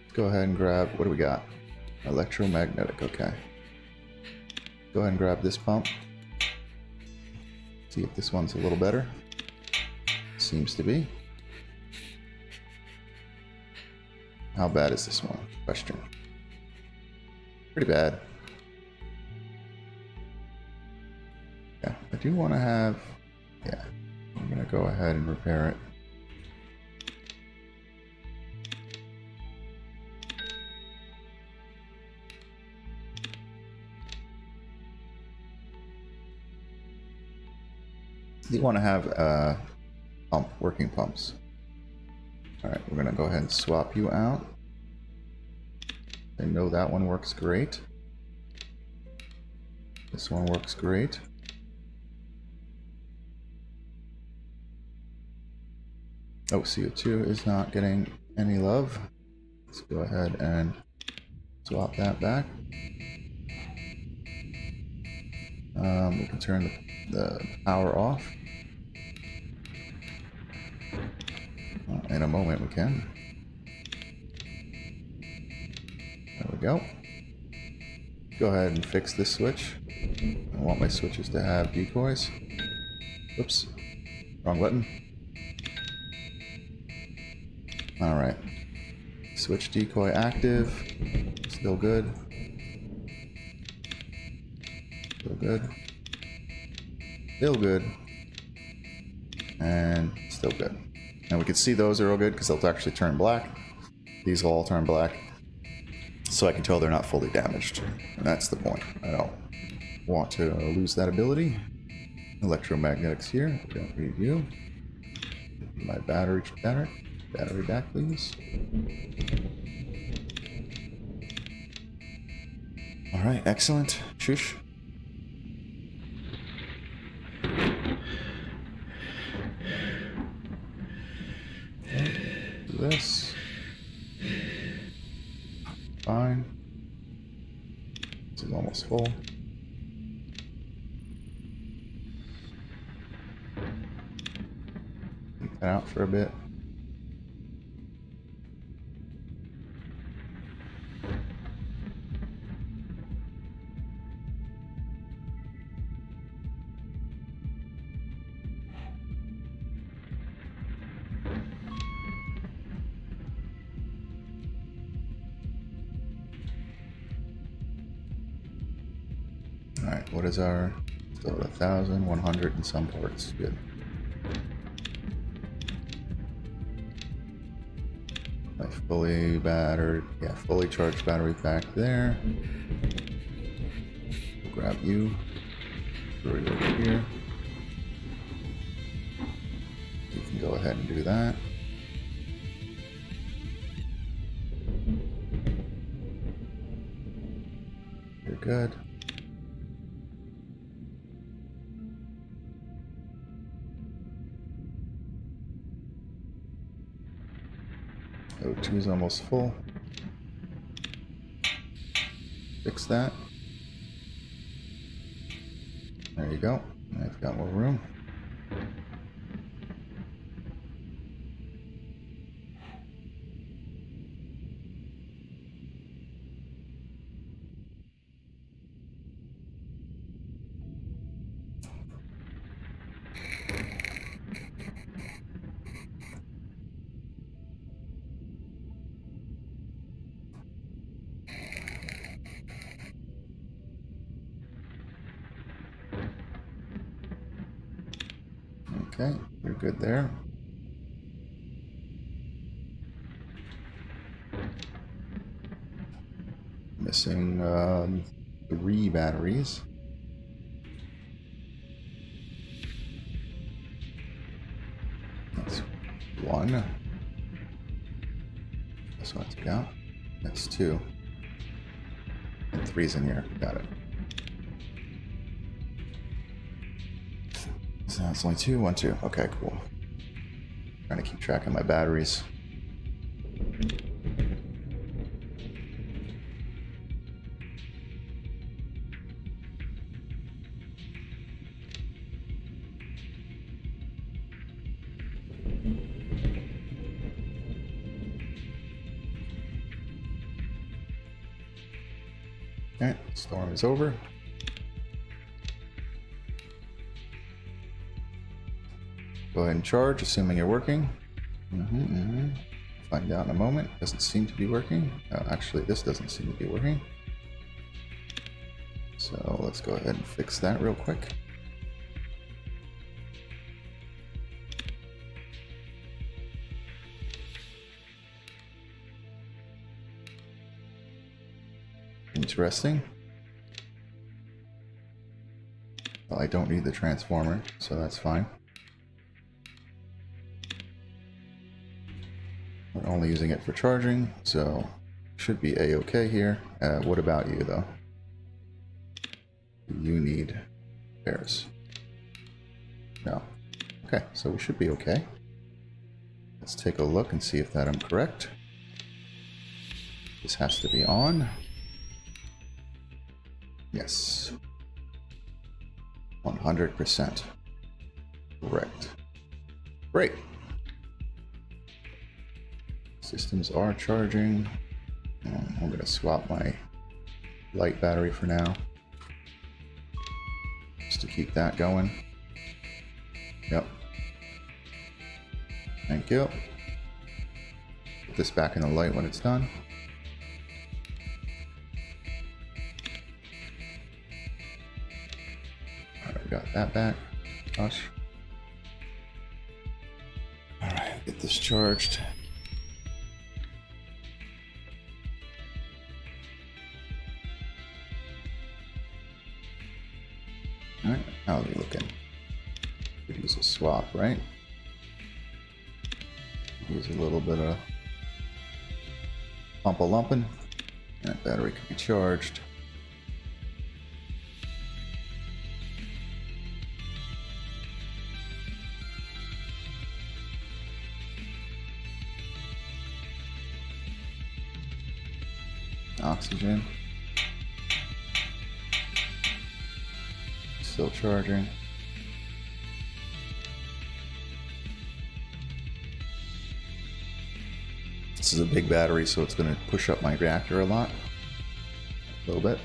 let's go ahead and grab... What do we got? Electromagnetic, okay. Go ahead and grab this pump. See if this one's a little better. Seems to be. How bad is this one? Question. Pretty bad. Yeah, I do want to have... Yeah, I'm going to go ahead and repair it. You want to have uh, pump, working pumps. Alright, we're going to go ahead and swap you out. I know that one works great. This one works great. Oh, CO2 is not getting any love. Let's go ahead and swap that back. Um, we can turn the, the power off. in a moment we can. There we go. Go ahead and fix this switch. I want my switches to have decoys. Oops. Wrong button. Alright. Switch decoy active. Still good. Still good. Still good. And still good. And we can see those are all good because they'll actually turn black. These will all turn black. So I can tell they're not fully damaged. And that's the point. I don't want to uh, lose that ability. Electromagnetics here. Don't need you. My battery, battery, battery back, please. All right, excellent. Shush. this. Fine. This is almost full. Out for a bit. Is our still a thousand one hundred and some parts? Good. My fully battered, yeah, fully charged battery back there. Grab you. Throw you over here. You can go ahead and do that. You're good. O2 is almost full. Fix that. There you go. I've got more room. Batteries. That's one. This one's yeah. That's two. And three's in here. Got it. So that's only two, one, two. Okay, cool. Trying to keep track of my batteries. Is over. Go ahead and charge, assuming you're working. Mm-hmm, mm-hmm. Find out in a moment. Doesn't seem to be working. Uh, actually, this doesn't seem to be working. So let's go ahead and fix that real quick. Interesting. Well, I don't need the transformer, so that's fine. We're only using it for charging, so should be a-okay here. Uh, what about you, though? You need pairs. No. Okay, so we should be okay. Let's take a look and see if that I'm correct. This has to be on. Yes. 100%. Correct. Great. Systems are charging. I'm going to swap my light battery for now. Just to keep that going. Yep. Thank you. Put this back in the light when it's done. That back. Gosh. Alright, get this charged. Alright, how are we looking? Could use a swap, right? Use a little bit of pump a lumping. And that battery can be charged. Charging. This is a big battery, so it's going to push up my reactor a lot. A little bit.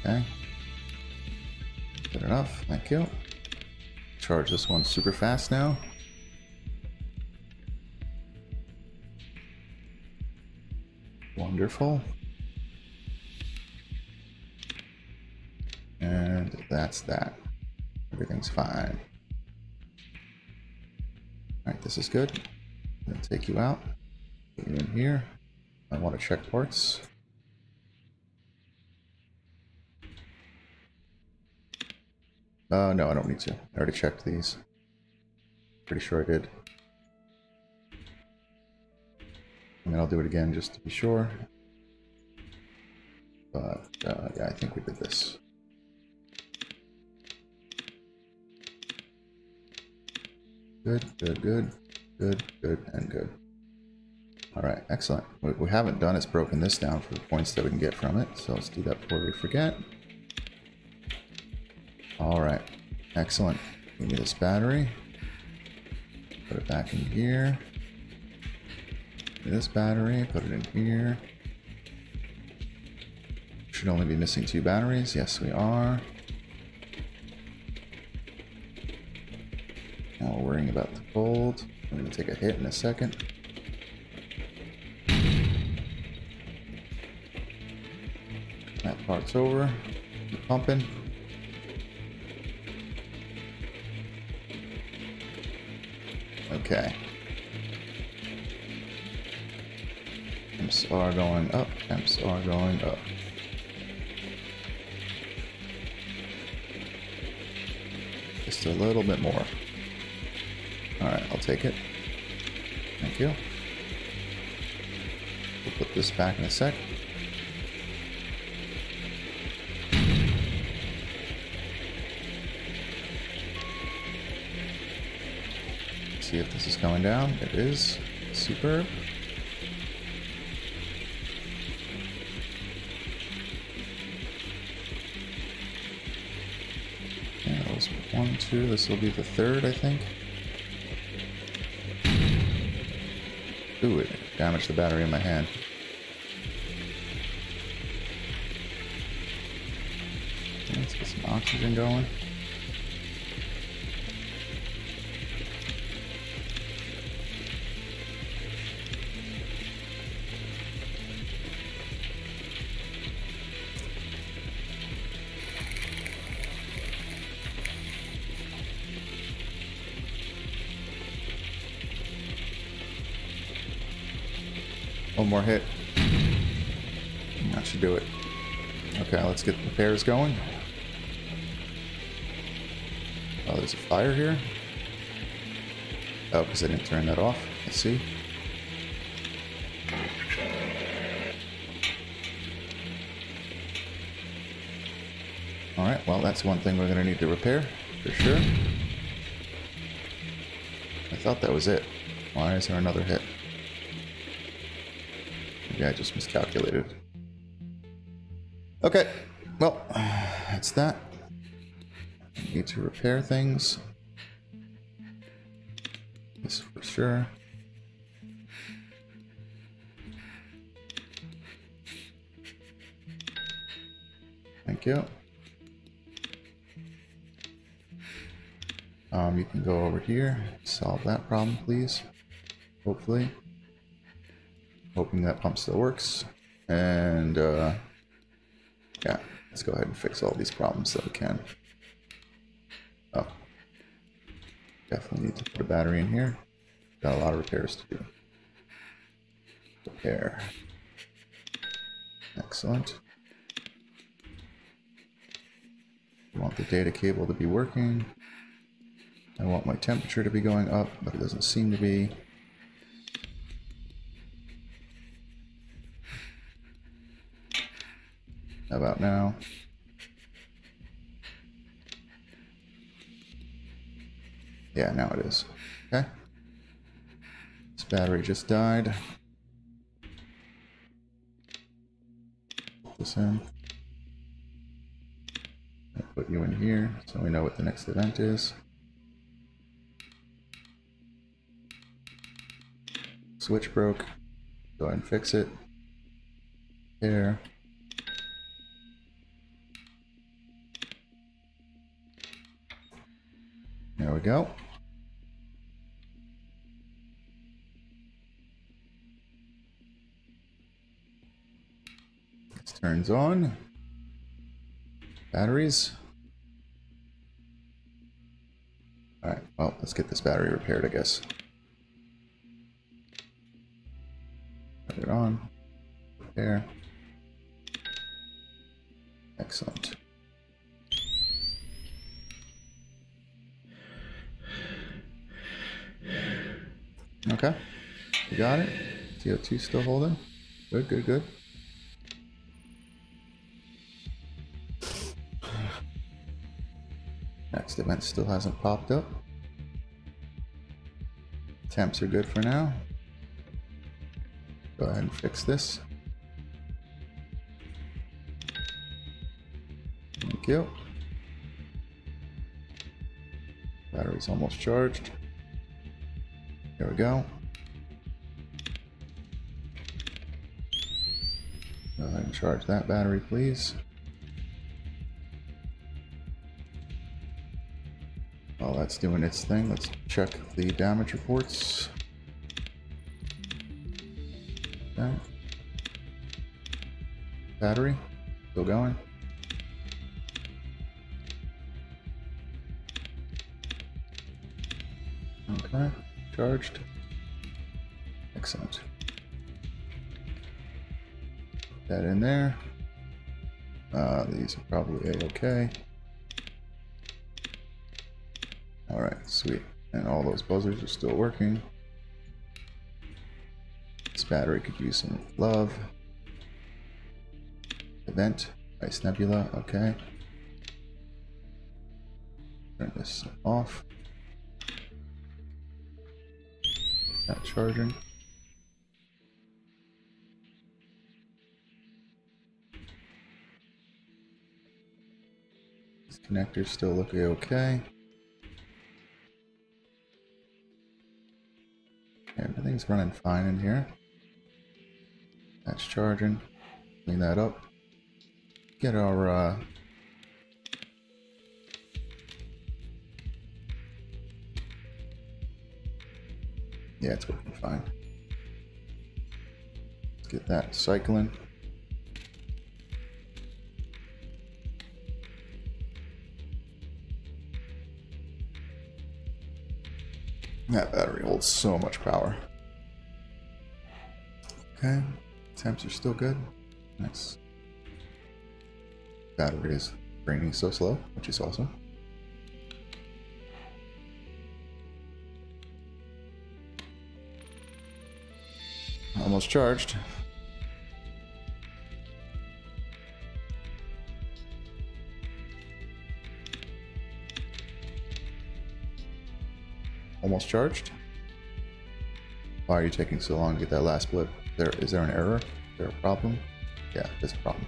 Okay. Good enough. Thank you. Charge this one super fast now. Wonderful. That's that. Everything's fine. Alright, this is good. I'm gonna take you out. Put you in here. I want to check parts. Uh, no, I don't need to. I already checked these. Pretty sure I did. I mean, I'll do it again just to be sure. But, uh, yeah, I think we did this. Good, good, good, good, good, and good. All right, excellent. What we haven't done is broken this down for the points that we can get from it, so let's do that before we forget. All right, excellent. Give me this battery. Put it back in here this battery, put it in here. Should only be missing two batteries. Yes, we are. Worrying about the gold. I'm going to take a hit in a second. That part's over. Keep pumping. Okay. Temps are going up. Temps are going up. Just a little bit more. Alright, I'll take it. Thank you. We'll put this back in a sec. See if this is going down. It is. Superb. Yeah, that was one, two, this will be the third, I think. Ooh, it damaged the battery in my hand. Let's get some oxygen going. More hit. That should do it. Okay, let's get the repairs going. Oh, there's a fire here? Oh, because I didn't turn that off. Let's see. Alright, well, that's one thing we're going to need to repair, for sure. I thought that was it. Why is there another hit? I just miscalculated. Okay, well, that's that. Need to repair things. This for sure. Thank you. Um, you can go over here, solve that problem, please. Hopefully. Hoping that pump still works. And, uh, yeah, let's go ahead and fix all these problems that we can. Oh. Definitely need to put a battery in here. Got a lot of repairs to do. Repair. Excellent. I want the data cable to be working. I want my temperature to be going up, but it doesn't seem to be. How about now? Yeah, now it is. Okay. This battery just died. Put this in. I'll put you in here so we know what the next event is. Switch broke. Go ahead and fix it. There. There we go. This turns on. Batteries. Alright, well, let's get this battery repaired, I guess. Put it on. There. Excellent. Okay. You got it. CO2 still holding. Good, good, good. Next event still hasn't popped up. Temps are good for now. Go ahead and fix this. Thank you. Battery's almost charged. There we go. Go ahead and charge that battery, please. While that's doing its thing, let's check the damage reports. Okay. Battery, still going. Okay, charged. Excellent. Put that in there. Uh, these are probably a-okay. Alright, sweet. And all those buzzers are still working. This battery could use some love. Event, Ice Nebula, okay. Turn this off. Not charging. This connector's still looking okay. Everything's running fine in here. That's charging. Clean that up. Get our uh, Yeah, it's working fine. Let's get that cycling. That battery holds so much power. Okay, temps are still good. Nice. Battery is draining so slow, which is awesome. Almost charged. Almost charged. Why are you taking so long to get that last blip? There is there an error? Is there a problem? Yeah, there's a problem.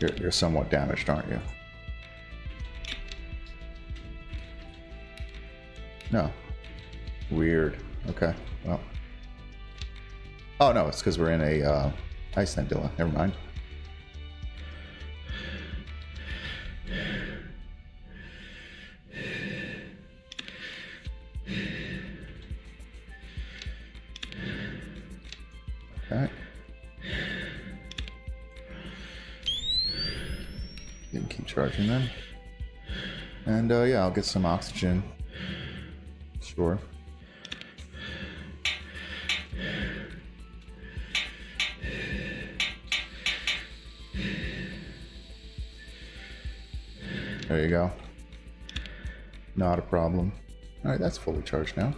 You're, you're somewhat damaged, aren't you? No. Weird. Okay. Well. Oh no, it's because we're in a uh, ice nebula. Never mind. Okay. You can keep charging them. And uh, yeah, I'll get some oxygen. Sure. There you go. Not a problem. Alright, that's fully charged now.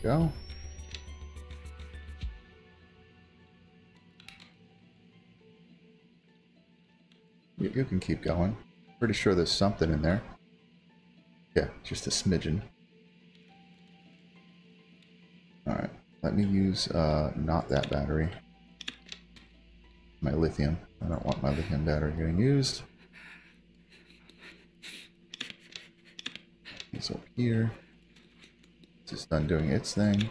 Go. You, you can keep going. Pretty sure there's something in there. Yeah, just a smidgen. Alright, let me use uh, not that battery. My lithium. I don't want my lithium battery getting used. It's up here. It's just done doing its thing.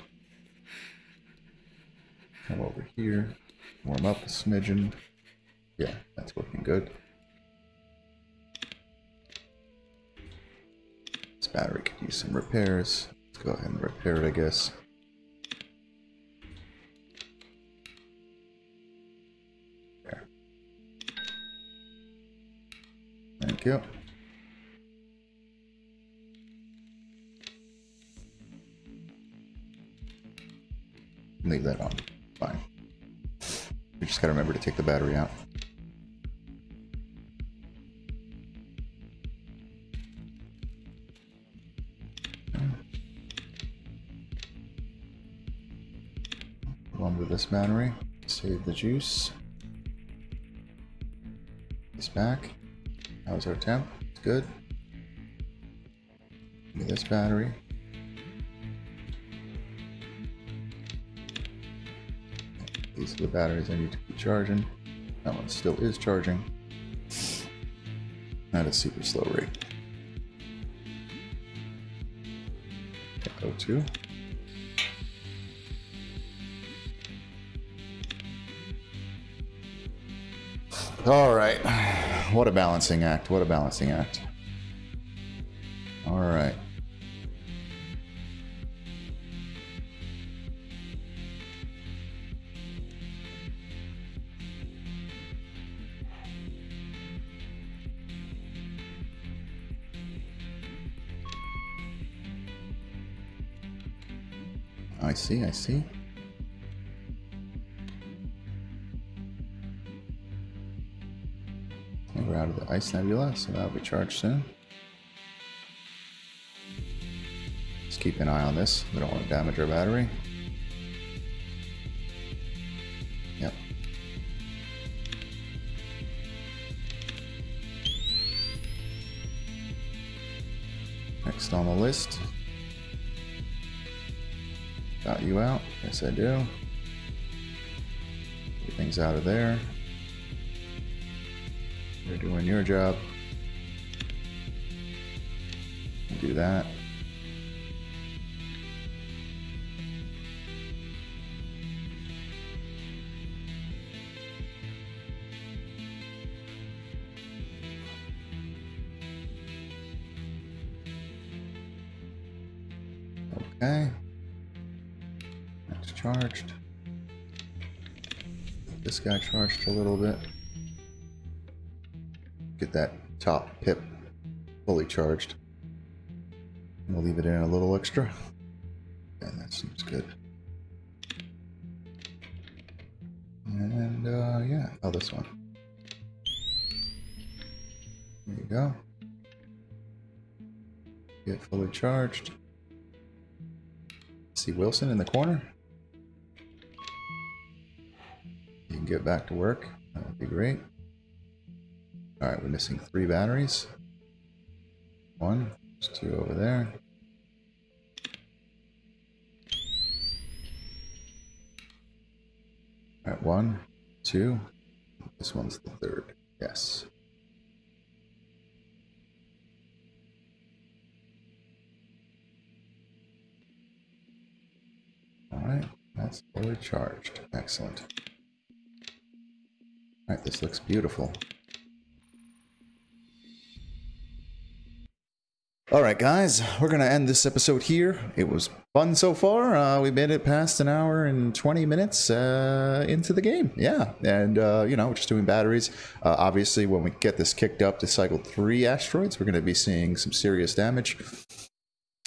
Come over here. Warm up a smidgen. Yeah, that's working good. This battery could use some repairs. Let's go ahead and repair it, I guess. Thank you. Leave that on. Fine. We just gotta remember to take the battery out. One with this battery. Save the juice. It's back. How's our temp? It's good. Give me this battery. These are the batteries I need to be charging. That one still is charging. At a super slow rate. Echo 2. All right. What a balancing act. What a balancing act. Out of the Ice Nebula, so that'll be charged soon. Just keep an eye on this. We don't want to damage our battery. Yep. Next on the list. Got you out. Yes, I do. Get things out of there. Doing your job. Do that. Okay. That's charged. This guy charged a little bit. That top pip fully charged. We'll leave it in a little extra. And that seems good. And uh, yeah, oh, this one. There you go. Get fully charged. See Wilson in the corner. You can get back to work. That would be great. All right, we're missing three batteries. One, there's two over there. All right, one, two. This one's the third. Yes. All right, that's fully charged. Excellent. All right, this looks beautiful. All right, guys, we're going to end this episode here. It was fun so far. Uh, we made it past an hour and 20 minutes uh, into the game. Yeah, and, uh, you know, just doing batteries. Uh, obviously, when we get this kicked up to cycle three asteroids, we're going to be seeing some serious damage.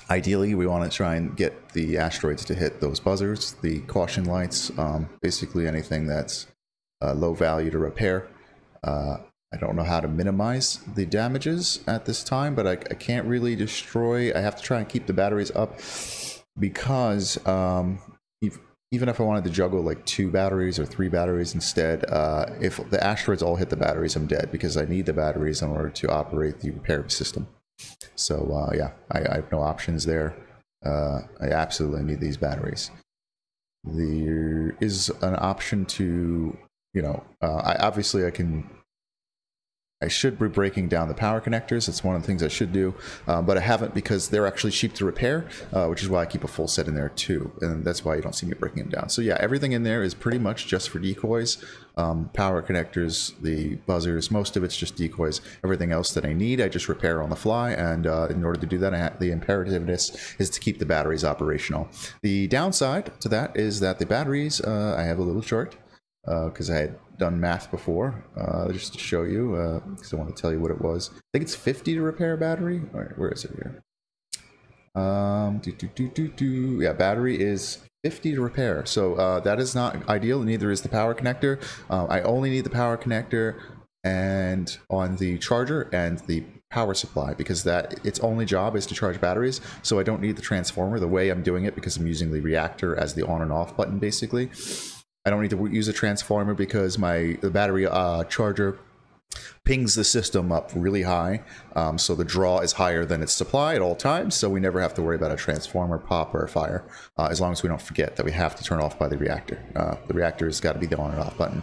Ideally, we want to try and get the asteroids to hit those buzzers, the caution lights, um, basically anything that's uh, low value to repair. I don't know how to minimize the damages at this time, but I, I, can't really destroy. I have to try and keep the batteries up because um, if, even if I wanted to juggle like two batteries or three batteries instead, uh, if the asteroids all hit the batteries, I'm dead because I need the batteries in order to operate the repair system. So uh, yeah, I, I, have no options there. Uh, I absolutely need these batteries. There is an option to, you know, uh, I obviously I can I should be breaking down the power connectors. It's one of the things I should do, uh, but I haven't because they're actually cheap to repair, uh, which is why I keep a full set in there too. And that's why you don't see me breaking them down. So yeah, everything in there is pretty much just for decoys. Um, power connectors, the buzzers, most of it's just decoys. Everything else that I need, I just repair on the fly. And uh, in order to do that, the imperativeness is to keep the batteries operational. The downside to that is that the batteries, uh, I have a little chart because uh, I had done math before, uh, just to show you, because uh, I want to tell you what it was. I think it's 50 to repair a battery. All right, where is it here? Um, do, do, do, do, do. Yeah, battery is 50 to repair. So uh, that is not ideal. Neither is the power connector. Uh, I only need the power connector and on the charger and the power supply because that its only job is to charge batteries so i don't need the transformer the way i'm doing it because i'm using the reactor as the on and off button basically I don't need to use a transformer because my the battery uh, charger pings the system up really high. Um, so the draw is higher than its supply at all times. So we never have to worry about a transformer pop or a fire uh, as long as we don't forget that we have to turn off by the reactor. Uh, the reactor's got to be the on and off button.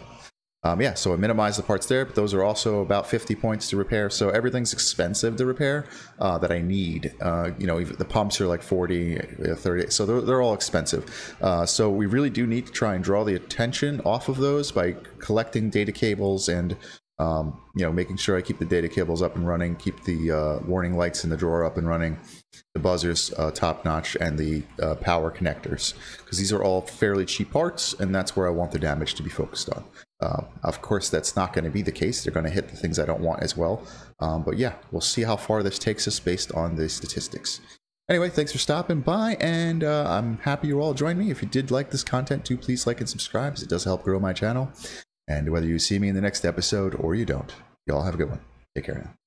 Um, yeah, so I minimize the parts there, but those are also about 50 points to repair. So everything's expensive to repair uh, that I need. Uh, you know, the pumps are like 40, uh, 30, so they're, they're all expensive. Uh, so we really do need to try and draw the attention off of those by collecting data cables and um, you know, making sure I keep the data cables up and running, keep the uh, warning lights in the drawer up and running, the buzzers uh, top notch, and the uh, power connectors, because these are all fairly cheap parts, and that's where I want the damage to be focused on. Uh, of course, that's not going to be the case. They're going to hit the things I don't want as well. Um, but yeah, we'll see how far this takes us based on the statistics. Anyway, thanks for stopping by, and uh, I'm happy you all joined me. If you did like this content, do please like and subscribe, as it does help grow my channel. And whether you see me in the next episode or you don't, y'all have a good one. Take care now.